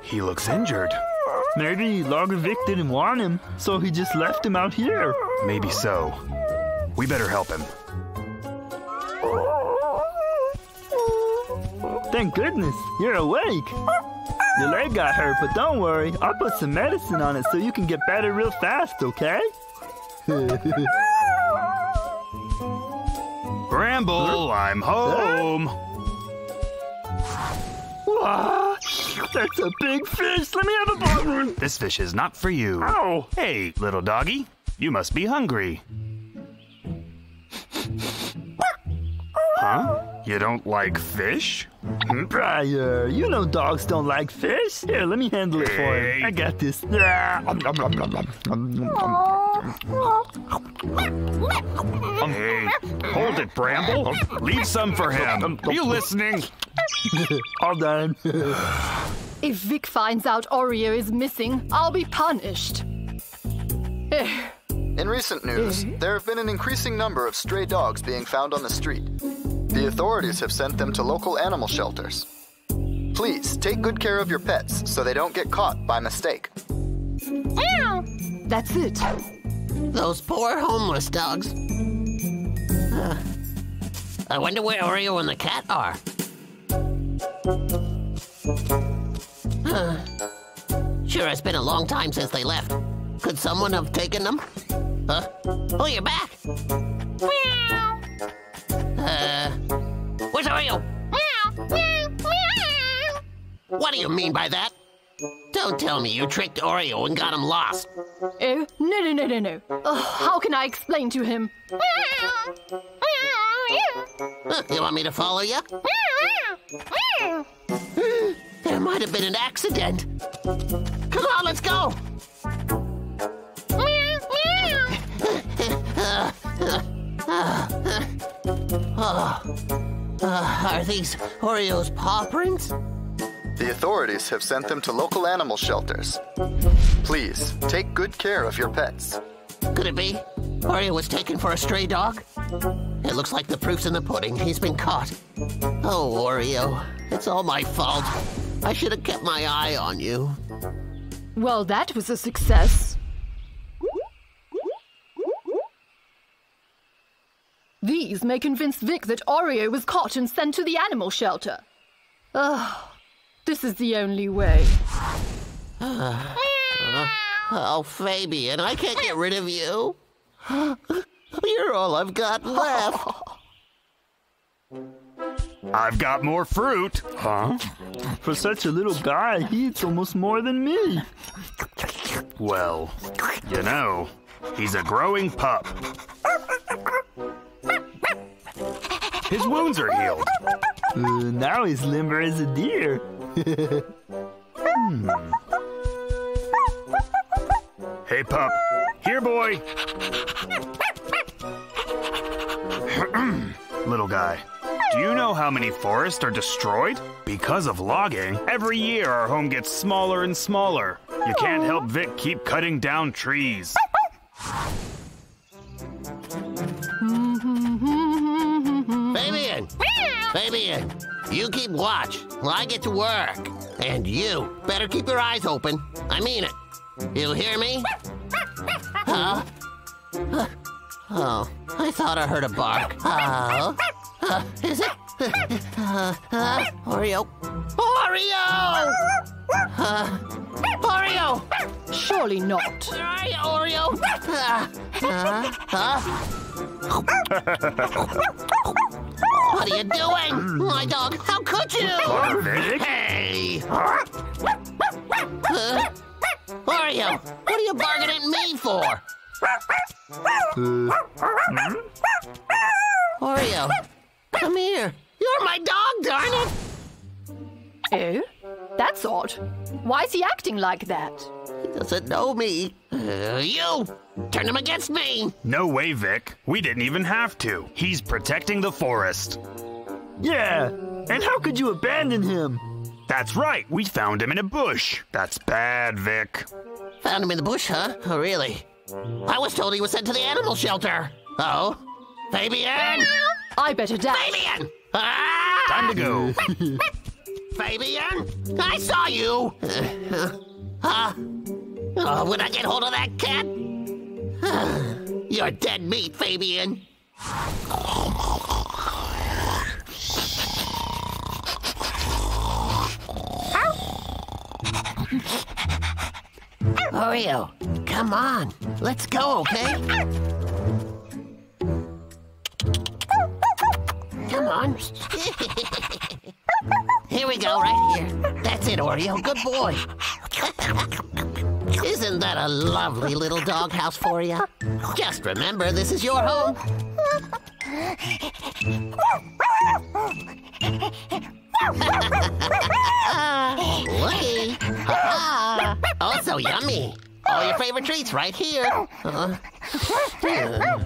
He looks injured. Maybe Lager Vic didn't want him, so he just left him out here. Maybe so. We better help him. Thank goodness, you're awake. Your leg got hurt, but don't worry. I'll put some medicine on it so you can get better real fast, okay? Bramble, I'm home. Wow, that's a big fish. Let me have a bite. This fish is not for you. Ow. Hey, little doggy, you must be hungry. Huh? You don't like fish? Hmm, Briar, uh, you know dogs don't like fish. Here, let me handle it for you. I got this. Hey, hold it, Bramble. Leave some for him. Are you listening? All done. If Vic finds out Oreo is missing, I'll be punished. In recent news, there have been an increasing number of stray dogs being found on the street. The authorities have sent them to local animal shelters. Please take good care of your pets so they don't get caught by mistake. That's it. Those poor homeless dogs. I wonder where Oreo and the cat are. Huh. Sure, it's been a long time since they left. Could someone have taken them? Huh? Oh, you're back. Meow. Uh, where's Oreo? Meow, meow, meow. What do you mean by that? Don't tell me you tricked Oreo and got him lost. Oh, no, no, no, no, no. Ugh, how can I explain to him? You want me to follow you? There might have been an accident. Come on, let's go. Oh, uh, are these Oreo's paw prints? The authorities have sent them to local animal shelters. Please take good care of your pets. Could it be? Oreo was taken for a stray dog? It looks like the proof's in the pudding. He's been caught. Oh, Oreo. It's all my fault. I should have kept my eye on you. Well, that was a success. These may convince Vic that Oreo was caught and sent to the animal shelter. Ugh, this is the only way. Oh, Fabian, I can't get rid of you. You're all I've got left. I've got more fruit. Huh? For such a little guy, he eats almost more than me. Well, you know, He's a growing pup. His wounds are healed. Uh, now he's limber as a deer. Hey, pup. Here, boy. Little guy. Do you know how many forests are destroyed? Because of logging, every year our home gets smaller and smaller. You can't help Vic keep cutting down trees. Fabian! Fabian! You keep watch while I get to work. And you better keep your eyes open. I mean it. You hear me? Huh? Huh. Oh, I thought I heard a bark. Oh. Uh, is it? Uh, uh, Oreo. Oreo! Uh, Oreo! Surely not. Where are you, Oreo? Uh, uh, uh. What are you doing? My dog, how could you? Hey! Uh, Oreo, what are you barking at me for? Oreo, come here. You're my dog, darn it! Oh? That's odd. Why is he acting like that? He doesn't know me. Uh, you! Turn him against me! No way, Vic. We didn't even have to. He's protecting the forest. Yeah, and how could you abandon him? That's right. We found him in a bush. That's bad, Vic. Found him in the bush, huh? Oh, really? I was told he was sent to the animal shelter. Oh? Fabian? I better dash. Fabian! Ah! Time to go. Fabian? I saw you! Huh? Oh, when I get hold of that cat? You're dead meat, Fabian. Oreo, come on. Let's go, okay? Come on. here we go, right here. That's it, Oreo. Good boy. Isn't that a lovely little doghouse for you? Just remember, this is your home. Ah, oh, so yummy. All your favorite treats right here. Uh, uh,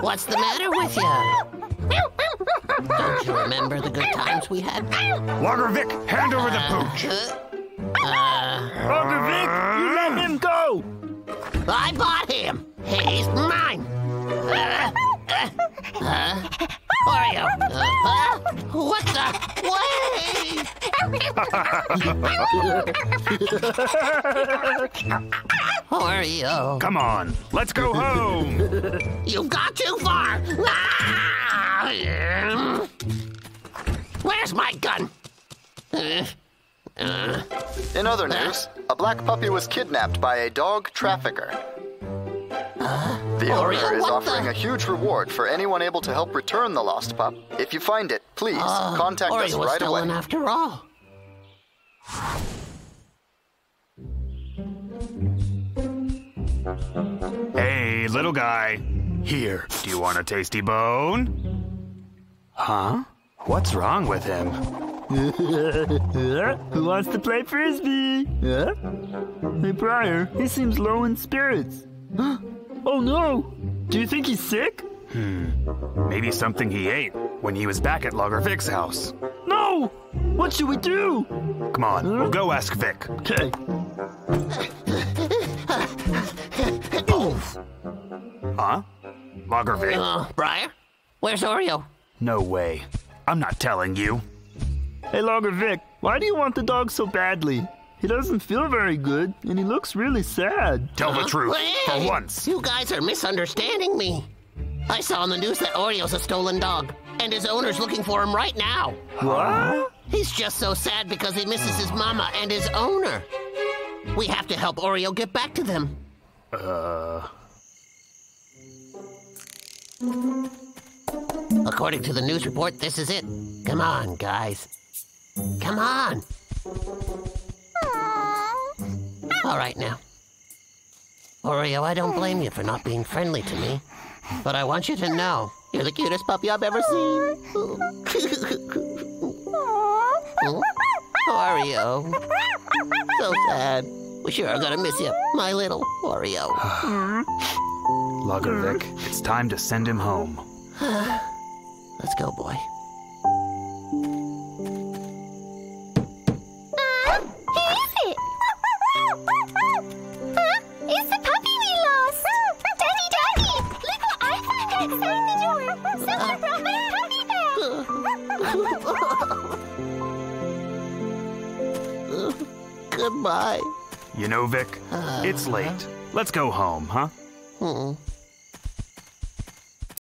what's the matter with you? Don't you remember the good times we had? Logger Vic, hand over the pooch. Uh, Logger Vic, you let him go! I bought him. He's mine. Uh, uh, uh, Oreo. Uh, uh, what the? Wait! Oreo. Come on, let's go home. You've got too far. Ah! Where's my gun? Uh, uh, In other news, a black puppy was kidnapped by a dog trafficker. The owner Oreo, is offering the- a huge reward for anyone able to help return the lost pup. If you find it, please uh, contact Oreo us was right stolen away. after all. Hey, little guy. Here, do you want a tasty bone? Huh? What's wrong with him? Huh? Who wants to play frisbee? Huh? Hey, Briar, he seems low in spirits. oh no! Do you think he's sick? Hmm. Maybe something he ate when he was back at Logger Vic's house. No! What should we do? Come on, we'll go ask Vic. Okay. Huh? Logger Vic? Uh, Briar, where's Oreo? No way. I'm not telling you. Hey, Logger Vic, why do you want the dog so badly? He doesn't feel very good, and he looks really sad. Tell the truth, for once. You guys are misunderstanding me. I saw on the news that Oreo's a stolen dog, and his owner's looking for him right now. What? He's just so sad because he misses his mama and his owner. We have to help Oreo get back to them. Uh, According to the news report, this is it. Come on, guys. Come on. All right now. Oreo, I don't blame you for not being friendly to me. But I want you to know, you're the cutest puppy I've ever seen. Oreo. So sad. We sure are gonna miss you, my little Oreo. Logger Vic, it's time to send him home. Let's go, boy. Huh? It's the puppy we lost! Daddy, Daddy! Look what I found outside the door! Someone brought my puppy back! Goodbye. You know, Vic, it's late. Let's go home, huh? Mm-mm.